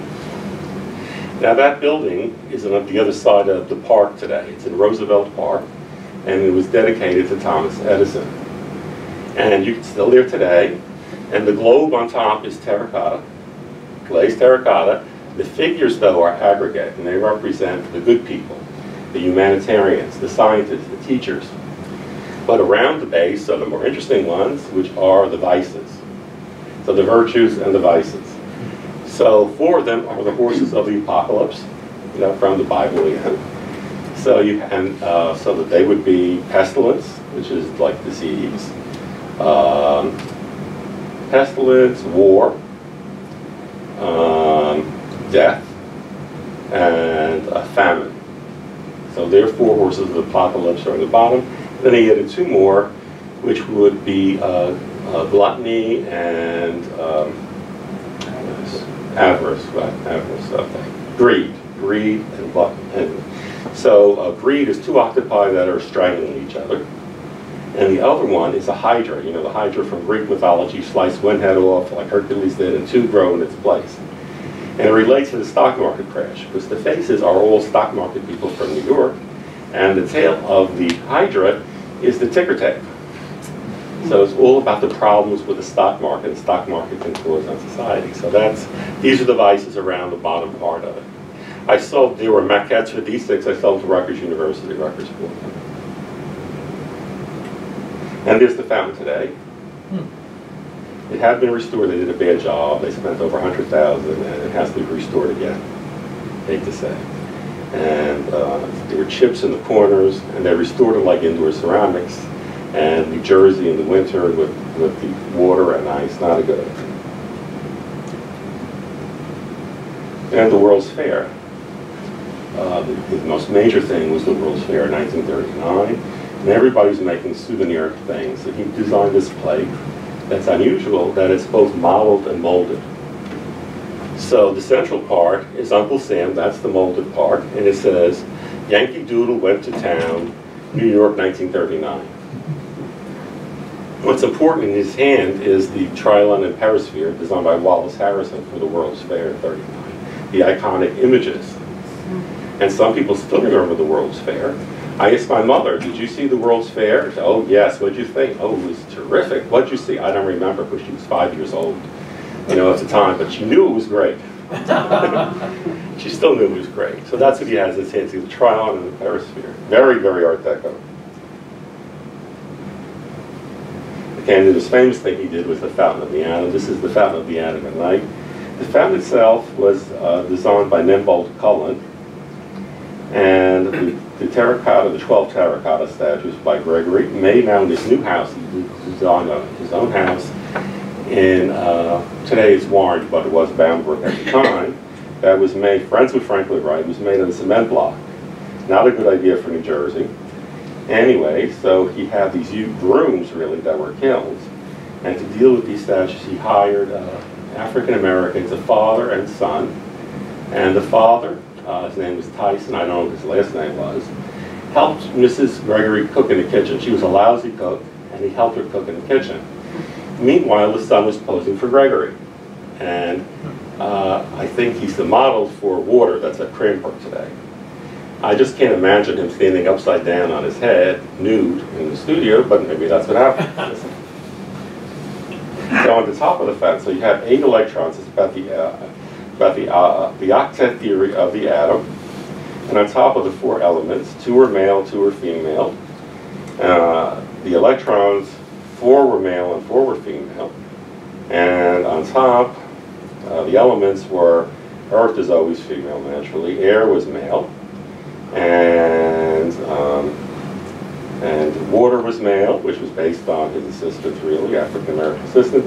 Now that building is on the other side of the park today. It's in Roosevelt Park, and it was dedicated to Thomas Edison. And you can still there today, and the globe on top is terracotta, glazed terracotta. The figures, though, are aggregate, and they represent the good people, the humanitarians, the scientists, the teachers. But around the base are the more interesting ones, which are the vices. So the virtues and the vices. So four of them are the horses of the apocalypse, you know, from the Bible. So you and uh, so that they would be pestilence, which is like disease, um, pestilence, war, um, death, and a famine. So there are four horses of the apocalypse are on the bottom. Then he added two more, which would be uh, uh, gluttony and um, avarice, right? Avarice, okay. Greed, greed and. And so a breed is two octopi that are strangling each other. And the other one is a hydra. You know, the hydra from Greek mythology sliced one head off like Hercules did and two grow in its place. And it relates to the stock market crash because the faces are all stock market people from New York. And the tail of the hydra is the ticker tape. So it's all about the problems with the stock market and stock market cause on society. So that's, these are the vices around the bottom part of it. I sold, there were maquettes for these six, I sold to Rutgers University, Rutgers School. And there's the fountain today. It had been restored, they did a bad job, they spent over 100000 and it has to be restored again, hate to say. And uh, there were chips in the corners, and they restored it like indoor ceramics. And New Jersey in the winter with, with the water and ice, not a good idea. And the World's Fair. Uh, the, the most major thing was the World's Fair in 1939, and everybody was making souvenir things. And he designed this plate that's unusual, that it's both modeled and molded. So the central part is Uncle Sam, that's the molded part, and it says, Yankee Doodle went to town, New York, 1939. What's important in his hand is the Trilon and Perisphere designed by Wallace Harrison for the World's Fair in 39. The iconic images. And some people still remember the World's Fair. I asked my mother, did you see the World's Fair? Said, oh yes, what'd you think? Oh, it was terrific. What'd you see? I don't remember because she was five years old, you know, at the time, but she knew it was great. she still knew it was great. So that's what he has in his hands, the Trilon and the Perisphere. Very, very Art Deco. Okay, and the famous thing he did was the Fountain of the Atom. This is the Fountain of the Atom at night. The fountain itself was uh, designed by Nimbold Cullen, and the, the terracotta, the 12 terracotta statues by Gregory, made now in his new house, his own house in, uh, today's Warren, but it was Bamberg at the time, that was made, friends with Franklin Wright, was made of a cement block. Not a good idea for New Jersey. Anyway, so he had these brooms, really, that were kilns. And to deal with these statues, he hired uh, African Americans, a father and son. And the father, uh, his name was Tyson, I don't know what his last name was, helped Mrs. Gregory cook in the kitchen. She was a lousy cook, and he helped her cook in the kitchen. Meanwhile, the son was posing for Gregory. And uh, I think he's the model for water that's at Cranbrook today. I just can't imagine him standing upside down on his head, nude, in the studio, but maybe that's what happened. so on the top of the fence, so you have eight electrons. It's about the uh, about the uh, the octet theory of the atom. And on top of the four elements, two were male, two were female. Uh, the electrons, four were male and four were female. And on top, uh, the elements were Earth is always female naturally, air was male, and um, and water was male, which was based on his assistant, really African American assistant,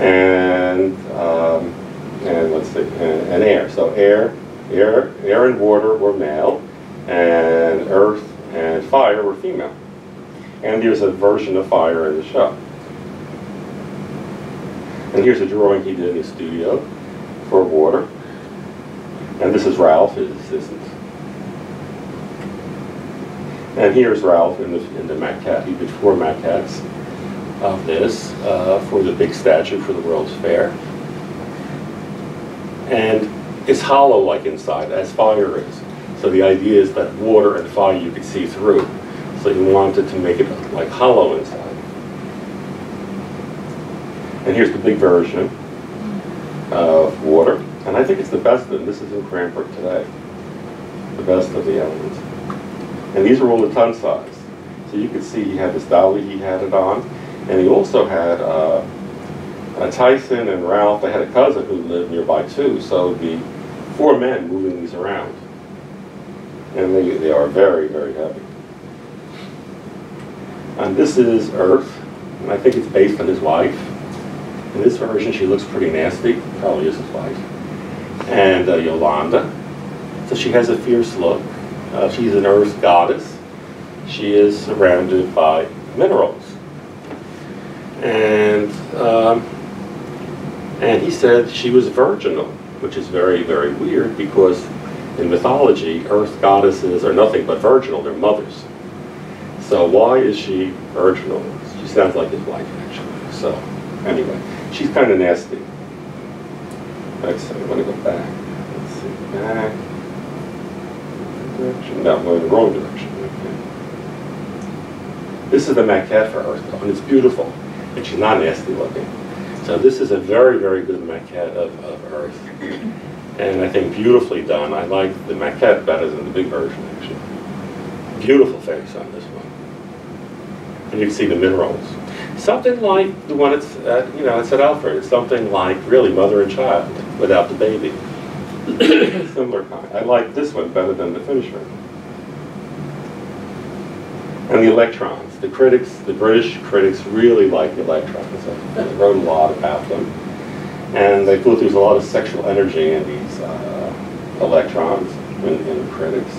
and um, and let's see, and, and air. So air, air, air and water were male, and earth and fire were female. And there's a version of fire in the show. And here's a drawing he did in his studio for water. And this is Ralph, his assistant. And here's Ralph in the, in the maquette. He did four maquettes of this uh, for the big statue for the World's Fair. And it's hollow like inside, as fire is. So the idea is that water and fire you could see through. So he wanted to make it like hollow inside. And here's the big version of water. And I think it's the best of them. This is in Cranbrook today. The best of the elements. And these are all the ton size. So you can see he had this dolly he had it on. And he also had uh, uh, Tyson and Ralph, they had a cousin who lived nearby too. So it'd be four men moving these around. And they, they are very, very heavy. And this is Earth. And I think it's based on his wife. In this version, she looks pretty nasty. Probably is his wife. And uh, Yolanda. So she has a fierce look. Uh, she's an earth goddess. She is surrounded by minerals. And, um, and he said she was virginal, which is very, very weird because in mythology, earth goddesses are nothing but virginal. They're mothers. So why is she virginal? She sounds like his wife, actually. So anyway, she's kind of nasty. Let's see, I'm going to go back. Let's see, back. Direction. No, I'm going the wrong direction. Okay. This is the maquette for Earth, and it's beautiful, and she's not nasty looking. So this is a very, very good maquette of, of Earth, and I think beautifully done. I like the maquette better than the big version, actually. Beautiful face on this one, and you can see the minerals. Something like the one it's at, you know, it's at Alfred. It's something like really mother and child without the baby. Similar kind. I like this one better than the finished version. And the electrons. The critics, the British critics really like the electrons. They wrote a lot about them. And they thought there was a lot of sexual energy in these uh, electrons in, in the critics.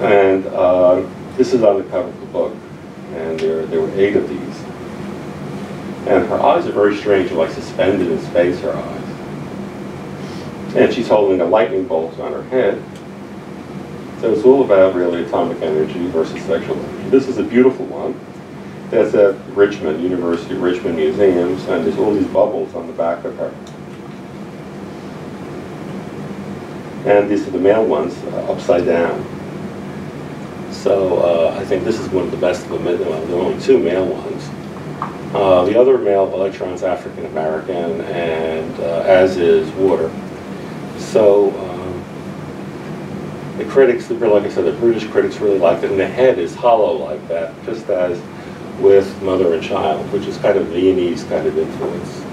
And uh, this is on the cover of the book. And there, there were eight of these. And her eyes are very strange, they're like suspended in space, her eyes. And she's holding a lightning bolt on her head. So it's all about really atomic energy versus sexual energy. This is a beautiful one. That's at Richmond, University of Richmond Museums, and there's all these bubbles on the back of her. And these are the male ones, uh, upside down. So uh, I think this is one of the best of them. Well, there are only two male ones. Uh, the other male electron's African American, and uh, as is water. So um, the critics, like I said, the British critics really liked it, and the head is hollow like that, just as with Mother and Child, which is kind of Viennese kind of influence.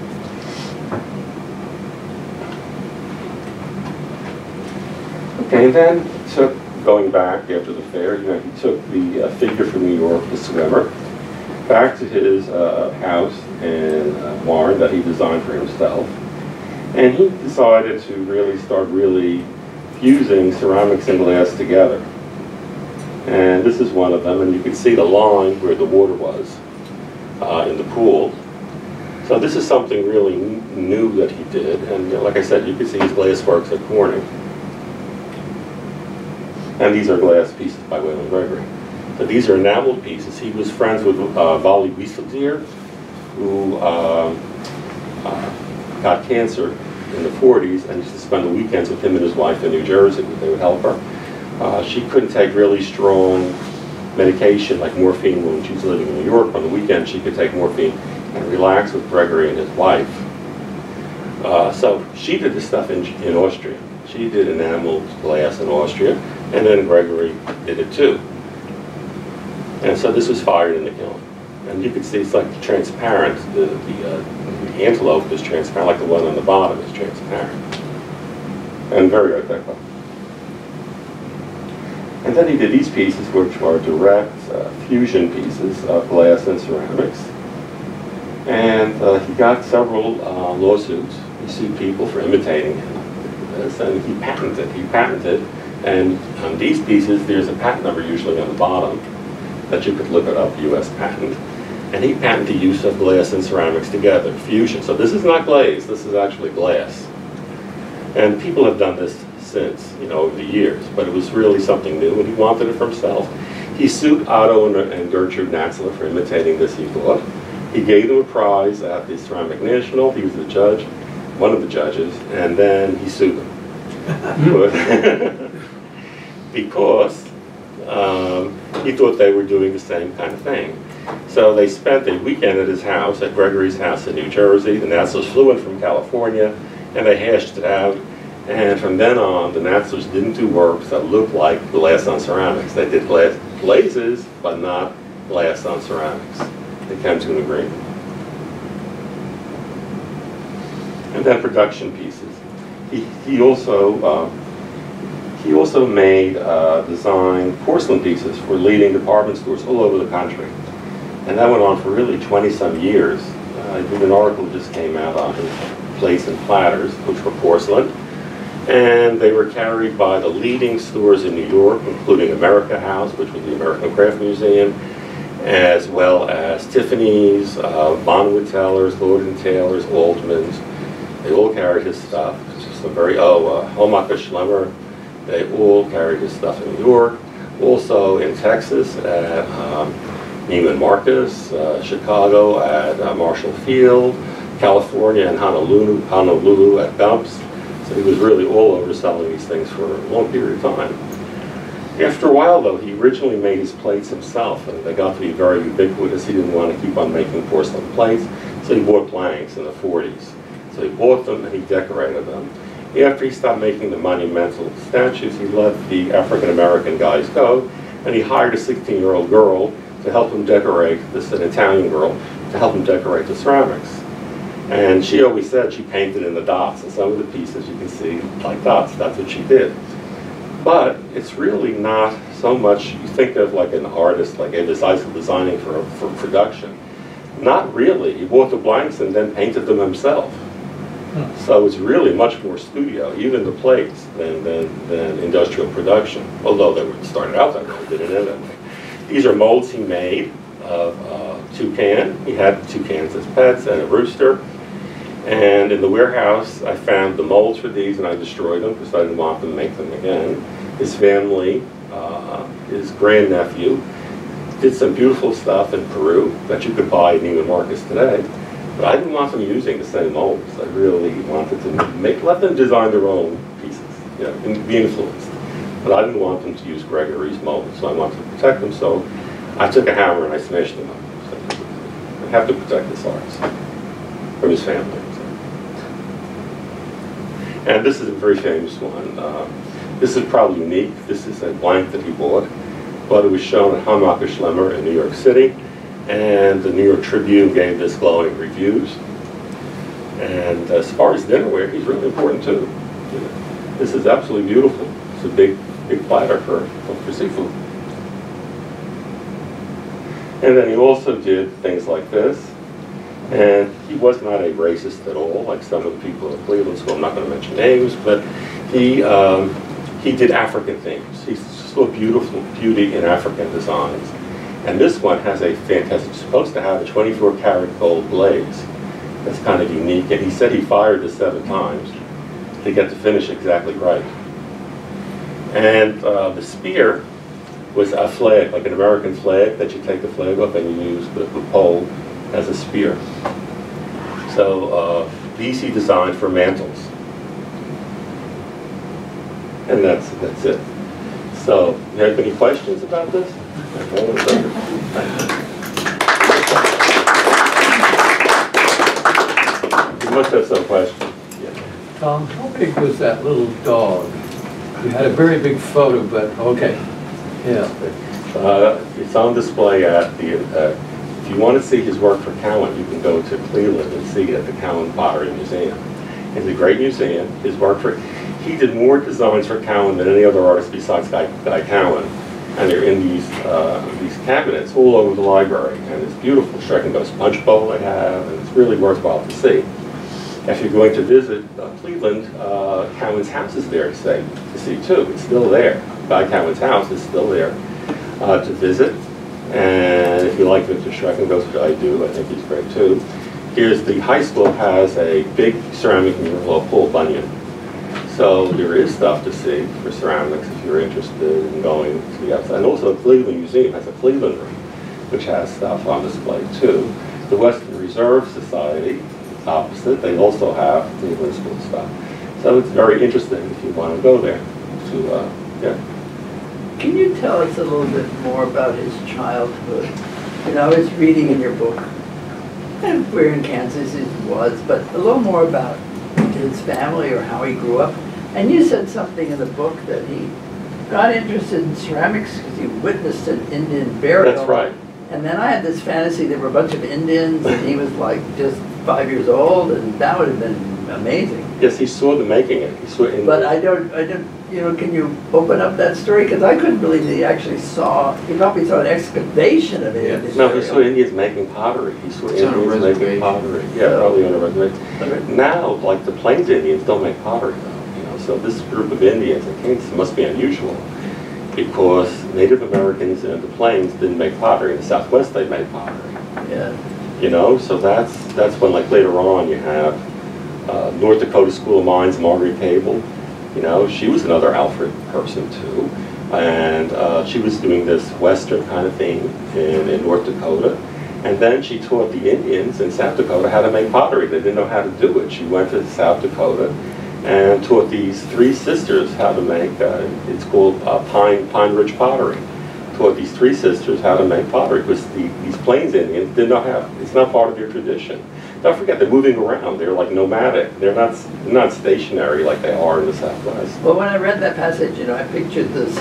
Okay, and then so going back after the fair, you know, he took the uh, figure from New York, the swimmer, back to his uh, house in uh, that he designed for himself. And he decided to really start really fusing ceramics and glass together. And this is one of them, and you can see the line where the water was uh, in the pool. So this is something really new that he did, and like I said, you can see his glass works at Corning. And these are glass pieces by Waylande Gregory. But these are enameled pieces. He was friends with uh, Vally Wieselthier, who um, uh, got cancer in the 40s and used to spend the weekends with him and his wife in New Jersey. They would help her. Uh, she couldn't take really strong medication like morphine when she was living in New York. On the weekend, she could take morphine and relax with Gregory and his wife. Uh, so she did this stuff in, in Austria. She did enameled glass in Austria, and then Gregory did it too. And so this was fired in the kiln. And you can see it's like transparent. The, the, uh, antelope is transparent, like the one on the bottom is transparent. And very art. And then he did these pieces, which are direct uh, fusion pieces of glass and ceramics. And uh, he got several uh, lawsuits. He sued people for imitating him. And he patented. He patented. And on these pieces, there's a patent number usually on the bottom that you could look it up, U.S. patent. And he patented the use of glass and ceramics together, fusion. So this is not glaze, this is actually glass. And people have done this since, you know, over the years, but it was really something new, and he wanted it for himself. He sued Otto and, and Gertrude Natzler for imitating this, he thought. He gave them a prize at the Ceramic National, he was the judge, one of the judges, and then he sued them. because um, he thought they were doing the same kind of thing. So they spent a weekend at his house, at Gregory's house in New Jersey. The Natzlers flew in from California, and they hashed it out. And from then on, the Natzlers didn't do works that looked like glass on ceramics. They did glass glazes, but not glass on ceramics. They came to an agreement. And then production pieces. He, he also uh, he also made uh, porcelain pieces for leading department stores all over the country. And that went on for really 20 some years. Uh, I think an article just came out on his plates and platters, which were porcelain. And they were carried by the leading stores in New York, including America House, which was the American Craft Museum, as well as Tiffany's, uh, Bonwit Tellers, Lord & Taylor's, Altman's. They all carried his stuff. It's just a very, oh, uh, Hammacher Schlemmer, they all carried his stuff in New York. Also in Texas at um, Neiman Marcus, uh, Chicago at uh, Marshall Field, California and Honolulu, Honolulu at Gumps. So he was really all over selling these things for a long period of time. After a while, though, he originally made his plates himself, and they got to be very ubiquitous. He didn't want to keep on making porcelain plates, so he bought blanks in the 40s. So he bought them and he decorated them. After he stopped making the monumental statues, he let the African American guys go, and he hired a 16-year-old girl to help him decorate, this is an Italian girl, to help him decorate the ceramics. And she always said she painted in the dots, and some of the pieces you can see like dots, that's what she did. But it's really not so much, you think of like an artist, like a designer designing for, for production. Not really, he bought the blanks and then painted them himself. Hmm. So it's really much more studio, even the plates, than, than, than industrial production. Although they started out that way, didn't end that way. These are molds he made of uh, toucan. He had toucans as pets and a rooster. And in the warehouse, I found the molds for these and I destroyed them because I didn't want them to make them again. His family, uh, his grandnephew, did some beautiful stuff in Peru that you could buy at Neiman Marcus today. But I didn't want them using the same molds. I really wanted to make, let them design their own pieces, you know, and be influenced. But I didn't want them to use Gregory's molds, so I wanted to protect them. So I took a hammer and I smashed them up. So I have to protect this artist from his family. And this is a very famous one. Uh, this is probably unique. This is a blank that he bought, but it was shown at Hammacher Schlemmer in New York City, and the New York Tribune gave this glowing reviews. And as far as dinnerware, he's really important too. This is absolutely beautiful. It's a big, platter for, for seafood. And then he also did things like this. And he was not a racist at all, like some of the people at Cleveland School. I'm not going to mention names, but he um, he did African things. He saw beautiful beauty in African designs. And this one has a fantastic. Supposed to have a 24 karat gold glaze. That's kind of unique. And he said he fired this seven times to get the finish exactly right. And uh, the spear was a flag, like an American flag, that you take the flag off and you use the, the pole as a spear. So uh, these he designed for mantles. And that's, that's it. So, you have any questions about this? You must have some questions. Yeah. How big was that little dog? You had a very big photo, but, okay, yeah. Uh, It's on display at the, uh, if you want to see his work for Cowan, you can go to Cleveland and see it at the Cowan Pottery Museum. It's a great museum. His work for, he did more designs for Cowan than any other artist besides Guy Guy Cowan. And they're in these, uh, these cabinets all over the library. And it's beautiful and Ghost Punch Bowl they have, and it's really worthwhile to see. If you're going to visit uh, Cleveland, uh, Cowan's house is there to say, to see too. It's still there. Guy Cowan's house is still there uh, to visit. And if you like Viktor Schreckengost, which I do, I think he's great too. Here's the high school has a big ceramic mural of Paul Bunyan. So there is stuff to see for ceramics if you're interested in going to the outside. And also the Cleveland Museum has a Cleveland room, which has stuff on display too. The Western Reserve Society, opposite, they also have Cleveland School stuff. So it's very interesting if you want to go there to, uh, yeah. Can you tell us a little bit more about his childhood? You know, I was reading in your book, and where in Kansas he was, but a little more about his family or how he grew up. And you said something in the book that he got interested in ceramics because he witnessed an Indian burial. That's right. And then I had this fantasy, there were a bunch of Indians, and he was like just five years old, and that would have been amazing. Yes, he saw them making it. He saw it in But I don't, I don't, you know, can you open up that story? Because I couldn't believe that he actually saw, he probably saw an excavation of it. in his No, he saw. Indians making pottery. He saw It's on a Indians making pottery. Yeah, probably on a reservation. Now, like the Plains Indians don't make pottery though, you know, so this group of Indians, I think must be unusual because Native Americans in the Plains didn't make pottery. In the Southwest, they made pottery. Yeah, You know, so that's, that's when like later on you have uh, North Dakota School of Mines, Margaret Cable, you know, she was another Alfred person too. And uh, she was doing this Western kind of thing in, in North Dakota. And then she taught the Indians in South Dakota how to make pottery. They didn't know how to do it. She went to South Dakota and taught these three sisters how to make, uh, it's called uh, Pine, Pine Ridge Pottery. Taught these three sisters how to make pottery because the, these Plains Indians did not have, it's not part of their tradition. Don't forget, they're moving around. They're like nomadic. They're not, they're not stationary like they are in the Southwest. well, when I read that passage, you know, I pictured this,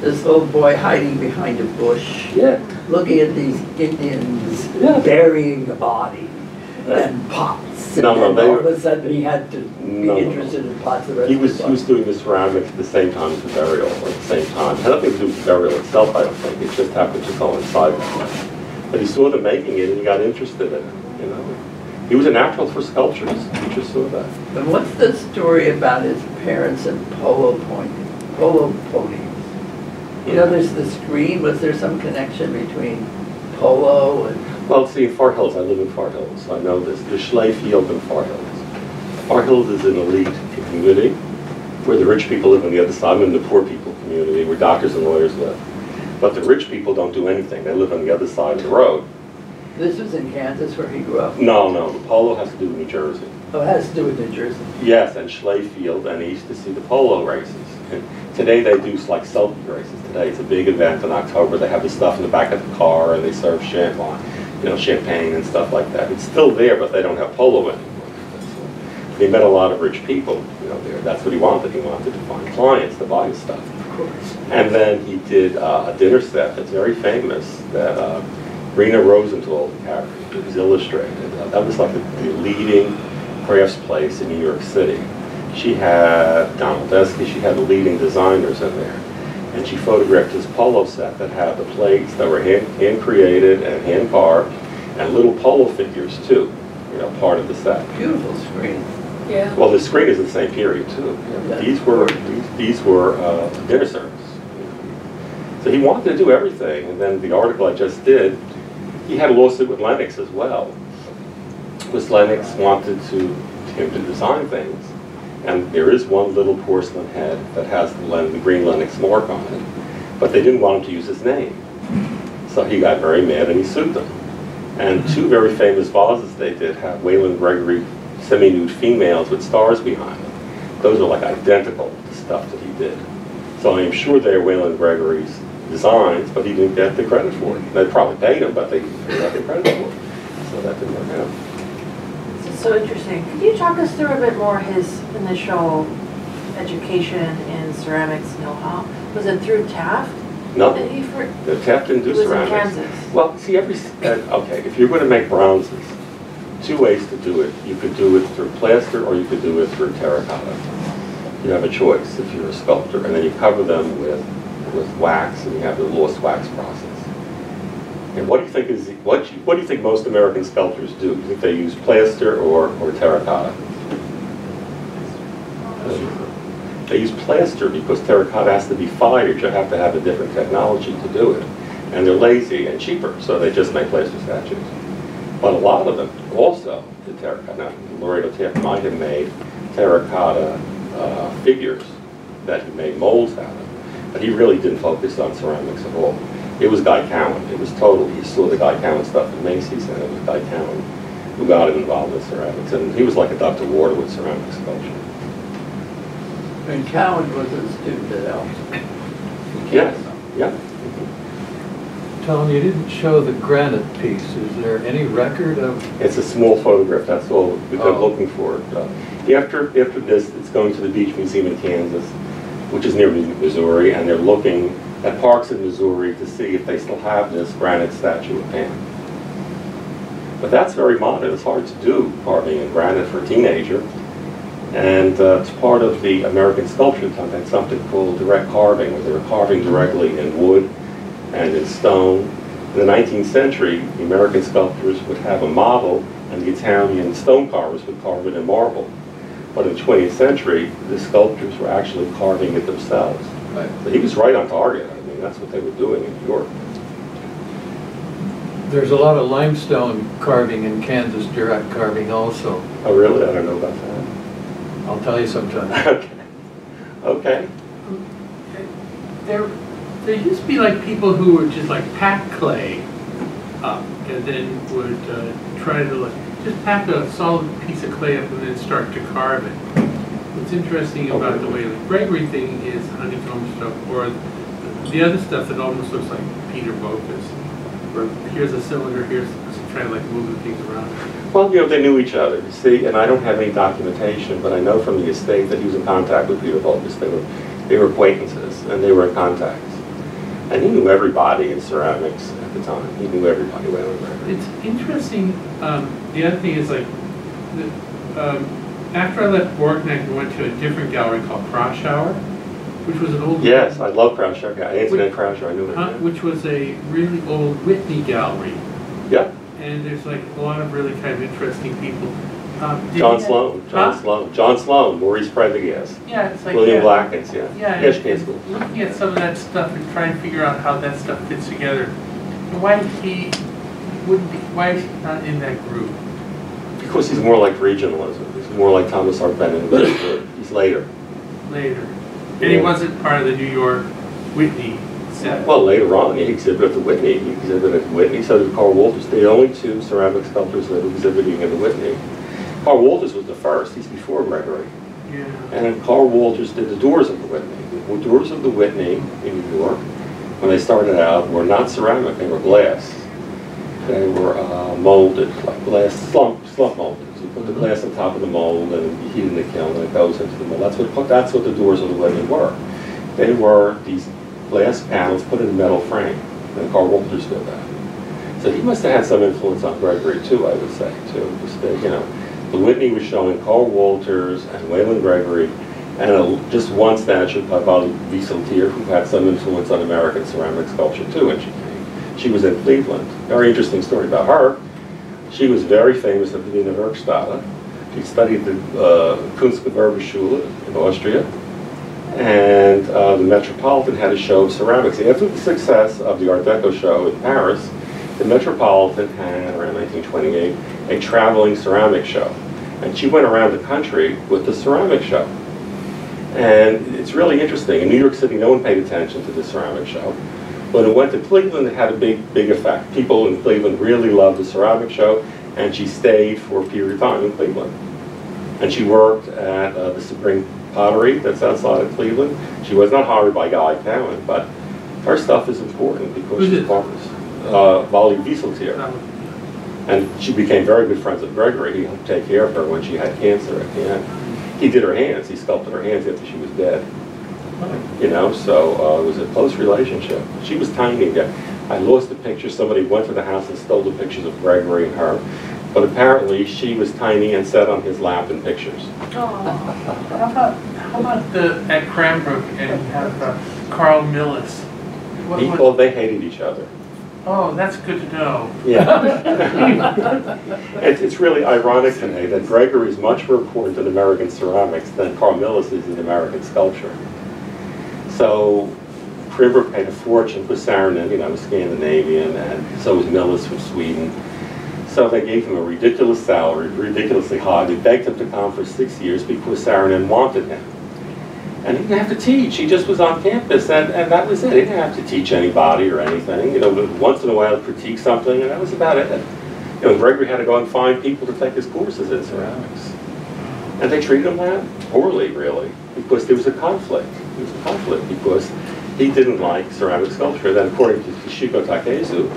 this little boy hiding behind a bush, Yeah. looking at these Indians Yeah. burying the body and pots. And No, no, then they all of a sudden he had to be No, no, no. interested in pots the rest He of was, he was doing the ceramics at the same time as the burial, at the same time. It had nothing to do with the burial itself, I don't think. It just happened to coincide that way. But he saw them making it and he got interested in it, you know. He was a natural for sculptures. He just saw that. And what's the story about his parents and polo point, polo ponies? You know, there's the screen, was there some connection between polo and, Well, see, in Far Hills, I live in Far Hills, so I know this, the Schley Field in Far Hills. Far Hills is an elite community where the rich people live on the other side, I'm in the poor people community where doctors and lawyers live. But the rich people don't do anything, they live on the other side of the road. this was in Kansas where he grew up? No, no, the polo has to do with New Jersey. Oh, it has to do with New Jersey. Yes, and Schley Field, and he used to see the polo races. And today they do like selfie races. Today it's a big event in October. They have the stuff in the back of the car, and they serve champagne, you know, champagne and stuff like that. It's still there, but they don't have polo anymore. He met a lot of rich people, you know, there. That's what he wanted. He wanted to find clients to buy his stuff. Of course. And then he did uh, a dinner set that's very famous that uh, Rena Rosenthal was illustrated. Uh, that was like the, the leading crafts place in New York City. She had Donald Deskey, she had the leading designers in there. And she photographed his polo set that had the plates that were hand, hand-created and hand-carved, and little polo figures too, you know, part of the set. Beautiful screen. Yeah. Well, the screen is the same period too. Yeah. These were, these- these were uh, dinner service. So he wanted to do everything, and then the article I just did, he had a lawsuit with Lenox as well. Because Lenox wanted to, him to design things, and there is one little porcelain head that has the Len- the green Lenox mark on it, but they didn't want him to use his name. So he got very mad and he sued them. And two very famous vases they did have Waylande Gregory semi-nude females with stars behind them. Those are like identical to stuff that he did. So I am sure they're Waylande Gregory's designs, but he didn't get the credit for it. They probably paid him, but they they got the credit for it. So that didn't work out. So interesting. Could you talk us through a bit more his initial education in ceramics know-how? Was it through Taft? No, the Taft didn't do ceramics. Kansas. Well, see, every, uh, okay, if you're going to make bronzes, two ways to do it. You could do it through plaster or you could do it through terracotta. You have a choice if you're a sculptor, and then you cover them with, with wax, and you have the lost wax process. And what do you think is, what, you- what do you think most American sculptors do? Do you think they use plaster or, or terracotta? They use plaster because terracotta has to be fired, you have to have a different technology to do it. And they're lazy and cheaper, so they just make plaster statues. But a lot of them also did terracotta. Now, Taft might have made terracotta uh, figures that he made molds out of, but he really didn't focus on ceramics at all. It was Guy Cowan. It was totally, you saw the Guy Cowan stuff at Macy's, and it was Guy Cowan who got him involved with ceramics. And he was like a Dr. to water with ceramic sculpture. And Cowan was a student at Elms. Yes, yeah. Tom, you didn't show the granite piece. Is there any record of, It's a small photograph, that's all we're Oh. looking for. Uh, After, after this, it's going to the Beach Museum in Kansas, which is near Missouri, and they're looking at parks in Missouri to see if they still have this granite statue of Pan. But that's very modern, it's hard to do carving in granite for a teenager. And uh, it's part of the American sculpture time, that's something called direct carving, where they were carving directly in wood and in stone. In the 19th century, the American sculptors would have a model, and the Italian stone carvers would carve it in marble. But in the 20th century, the sculptors were actually carving it themselves. Right. So he was right on target. I mean, that's what they were doing in New York. there's a lot of limestone carving in Kansas, direct carving also. Oh, really? I don't know about that. I'll tell you sometime. Okay. Okay. There, there used to be like people who would just like pack clay up and then would uh, try to like, just pack a solid piece of clay up and then start to carve it. What's interesting about the way the Gregory thing is honeycomb stuff or the other stuff that almost looks like Peter Voulkos. Where here's a cylinder, here's, trying to like moving things around. Well, you know, they knew each other, you see, and I don't have any documentation, but I know from the estate that he was in contact with Peter Voulkos. They were, they were acquaintances, and they were in contact. And he knew everybody in ceramics at the time. He knew everybody well in there. It's interesting, um, the other thing is like, the, um, after I left Borknecht, I went to a different gallery called Kraushaar, which was an old. Yes, I love Kraushaar, yeah, Anthony Kraushaar, I knew him. which was a really old Whitney gallery, Yeah, and there's like a lot of really kind of interesting people. Um, John Sloan, John Huh? Sloan, John Sloan, Maurice Prendergast, Yeah, it's like. William yeah. Glackens, yeah. Yeah, Ashcan and School. looking at some of that stuff and trying to figure out how that stuff fits together. Why he wouldn't be, why is he not in that group? Because he's more like regionalism. He's more like Thomas Hart Benton. He's later. later. And he wasn't part of the New York Whitney set. Well, later on, he exhibited at the Whitney. He exhibited at Whitney, so did Carl Walters. The only two ceramic sculptors that were exhibiting at the Whitney. Carl Walters was the first. He's before Gregory. Yeah. And then Carl Walters did the doors of the Whitney. The doors of the Whitney in New York, when they started out, were not ceramic, they were glass. They were uh, molded, like glass, slump, slump molded. Put the glass on top of the mold and heat in the kiln and it goes into the mold. That's what, that's what the doors of the Whitney were. They were these glass panels put in a metal frame, and Carl Walters did that. So he must have had some influence on Gregory too, I would say, too. Just that, you know, The Whitney was showing Carl Walters and Waylande Gregory, and a- just one statue by Bobby Wieselthier, who had some influence on American ceramic sculpture too, and she. She was in Cleveland. Very interesting story about her. She was very famous at the Wiener Werkstätte. She studied the uh, Kunstgewerbeschule in Austria. And uh, the Metropolitan had a show of ceramics. After the success of the Art Deco show in Paris, the Metropolitan had, around 1928, a traveling ceramic show. And she went around the country with the ceramic show. And it's really interesting. In New York City, no one paid attention to the ceramic show. When it went to Cleveland, it had a big, big effect. People in Cleveland really loved the ceramic show, and she stayed for a period of time in Cleveland. And she worked at uh, the Supreme Pottery that's outside of Cleveland. She was not hired by Guy Cowan, but her stuff is important because she's part uh, Vally Wieselthier. That was- And she became very good friends with Gregory. He helped take care of her when she had cancer at the end. He did her hands. He sculpted her hands after she was dead. You know, so uh, it was a close relationship. She was tiny. Yeah. I lost the picture. Somebody went to the house and stole the pictures of Gregory and her. But apparently she was tiny and sat on his lap in pictures. How about, how about the, at Cranbrook and you have uh, Carl Milles? What- He, what- well, they hated each other. Oh, that's good to know. Yeah. It's, it's really ironic to me that Gregory is much more important in American ceramics than Carl Milles is in American sculpture. So Cranbrook paid a fortune for Saarinen, you know, Scandinavian, and so was Milles from Sweden. So they gave him a ridiculous salary, ridiculously high. They begged him to come for six years because Saarinen wanted him. And he didn't have to teach, he just was on campus, and, and that was it. He didn't have to teach anybody or anything, you know, once in a while critique something, and that was about it. You know, Gregory had to go and find people to take his courses in ceramics. And they treated him that poorly, really, because there was a conflict. There was a conflict because he didn't like ceramic sculpture. Then according to Shiko Takaezu,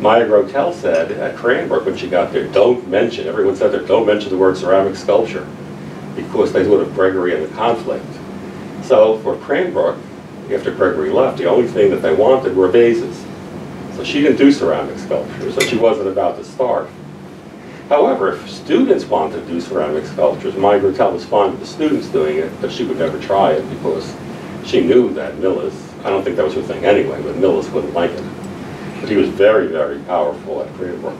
Maija Grotell said at Cranbrook when she got there, don't mention, everyone said there, don't mention the word ceramic sculpture, because they thought of Gregory and the conflict. So for Cranbrook, after Gregory left, the only thing that they wanted were vases. So she didn't do ceramic sculpture, so she wasn't about to start. However, if students wanted to do ceramic sculptures, Maija Grotell was fine with the students doing it, but she would never try it because she knew that Milles, I don't think that was her thing anyway, but Milles wouldn't like it. But he was very, very powerful at Cranbrook.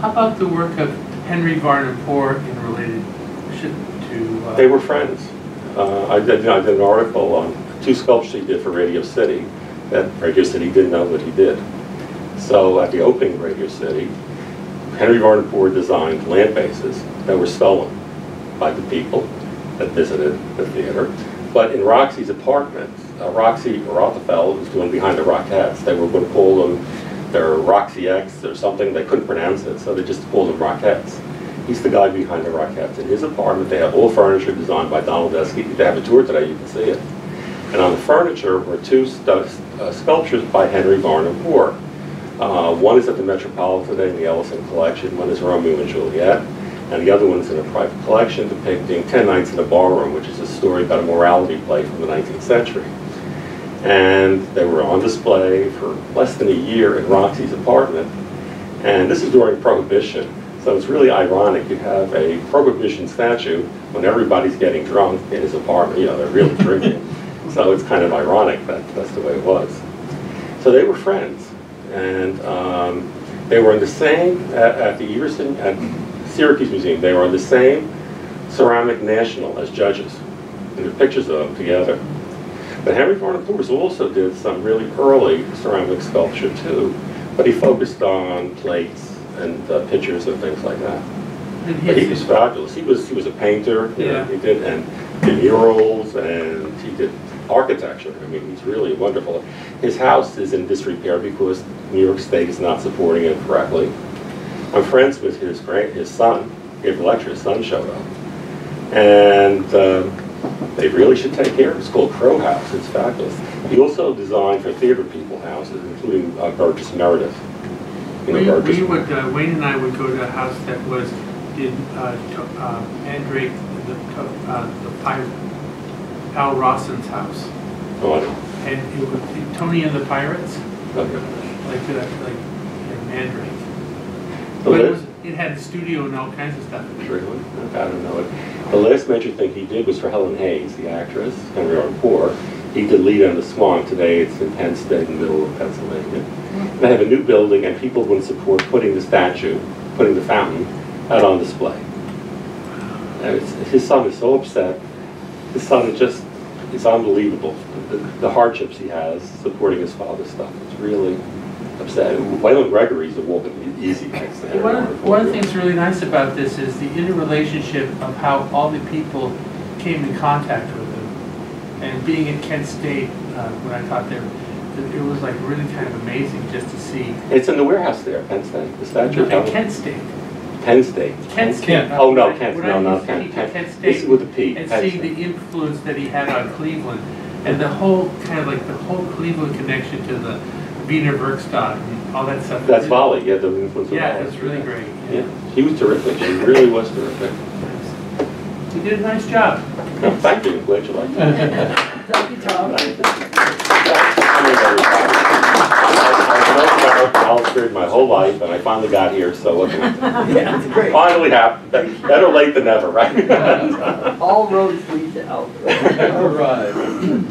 How about the work of Henry Varnum Poor in relationship to? uh, They were friends. Uh, I did, I did an article on two sculptures he did for Radio City that Radio City didn't know that he did. So at the opening of Radio City, Henry Varnum Poor designed land bases that were stolen by the people that visited the theater. But in Roxy's apartment, uh, Roxy Rothafel was doing Behind the Rockettes. They were going to call them their Roxy X or something. They couldn't pronounce it, so they just called them Rockettes. He's the guy behind the Rockettes. In his apartment, they have all furniture designed by Donald Deskey. They have a tour today, you can see it. And on the furniture were two uh, sculptures by Henry Varnum Poor. Uh, one is at the Metropolitan in the Ellison Collection, one is Romeo and Juliet, and the other one is in a private collection depicting Ten Nights in a Ballroom, which is a story about a morality play from the 19th century. And they were on display for less than a year in Roxy's apartment, and this is during Prohibition. So it's really ironic. You have a Prohibition statue when everybody's getting drunk in his apartment. You know, they're really drinking. So it's kind of ironic that that's the way it was. So they were friends, and um, they were in the same at, at the Everson at Syracuse Museum. They were on the same ceramic national as judges. And there are pictures of them together. But Henry Varnum Poors also did some really early ceramic sculpture too, but he focused on plates and uh, pictures and things like that. and But he was fabulous. He was he was a painter. Know, Yeah. He did and did murals and he did architecture. I mean, he's really wonderful. His house is in disrepair because New York State is not supporting it correctly. I'm friends with his grand his son. He gave a lecture. His son showed up, and um, they really should take care of it. It's called Crow House. It's fabulous. He also designed for theater people houses, including uh, Burgess Meredith. You know, We, Burgess- we would, uh, Wayne and I would go to a house that was in, uh, To- uh, Mandrake, the, uh, the pirate, Al Rawson's house. Oh, I know. And it would be Tony and the Pirates, Okay. like, uh, like in Mandrake. But it was, it had a studio and all kinds of stuff. Really? I don't know it. The last major thing he did was for Helen Hayes, the actress, Henry we poor. He did Leda and the Swan. Today it's in Penn State in the middle of Pennsylvania. They have a new building and people wouldn't support putting the statue, putting the fountain out on display. And his son is so upset. His son is just, it's unbelievable. The, the hardships he has supporting his father's stuff. It's really upsetting. Waylande Gregory's a walk easy next to him. One of, one of the things really nice about this is the interrelationship of how all the people came in contact with him. And being at Kent State, uh, when I taught there, it it was like really kind of amazing just to see. It's in the warehouse there, Penn State, the statue. of No, At Helen- Kent State, Penn State. Kent State. Kent. Oh, no, Kent, when no, I not Kent. teach Kent. Kent This is State, with a P. and Penn seeing State. the influence that he had on Cleveland, and the whole, kind of like the whole Cleveland connection to the Wiener Werkstatt and all that stuff. That's Vally, yeah, the influence of Yeah, Vally. it's really great. Yeah, he was terrific, he really was terrific. He did a nice job. No, Thank you, glad you liked it. Thank you, Tom. Thanks for coming, everybody. I've known about College Street my whole life, and I finally got here, so look, Yeah, it's great. finally happened, better late than never, right? All roads lead to Alfred. All right.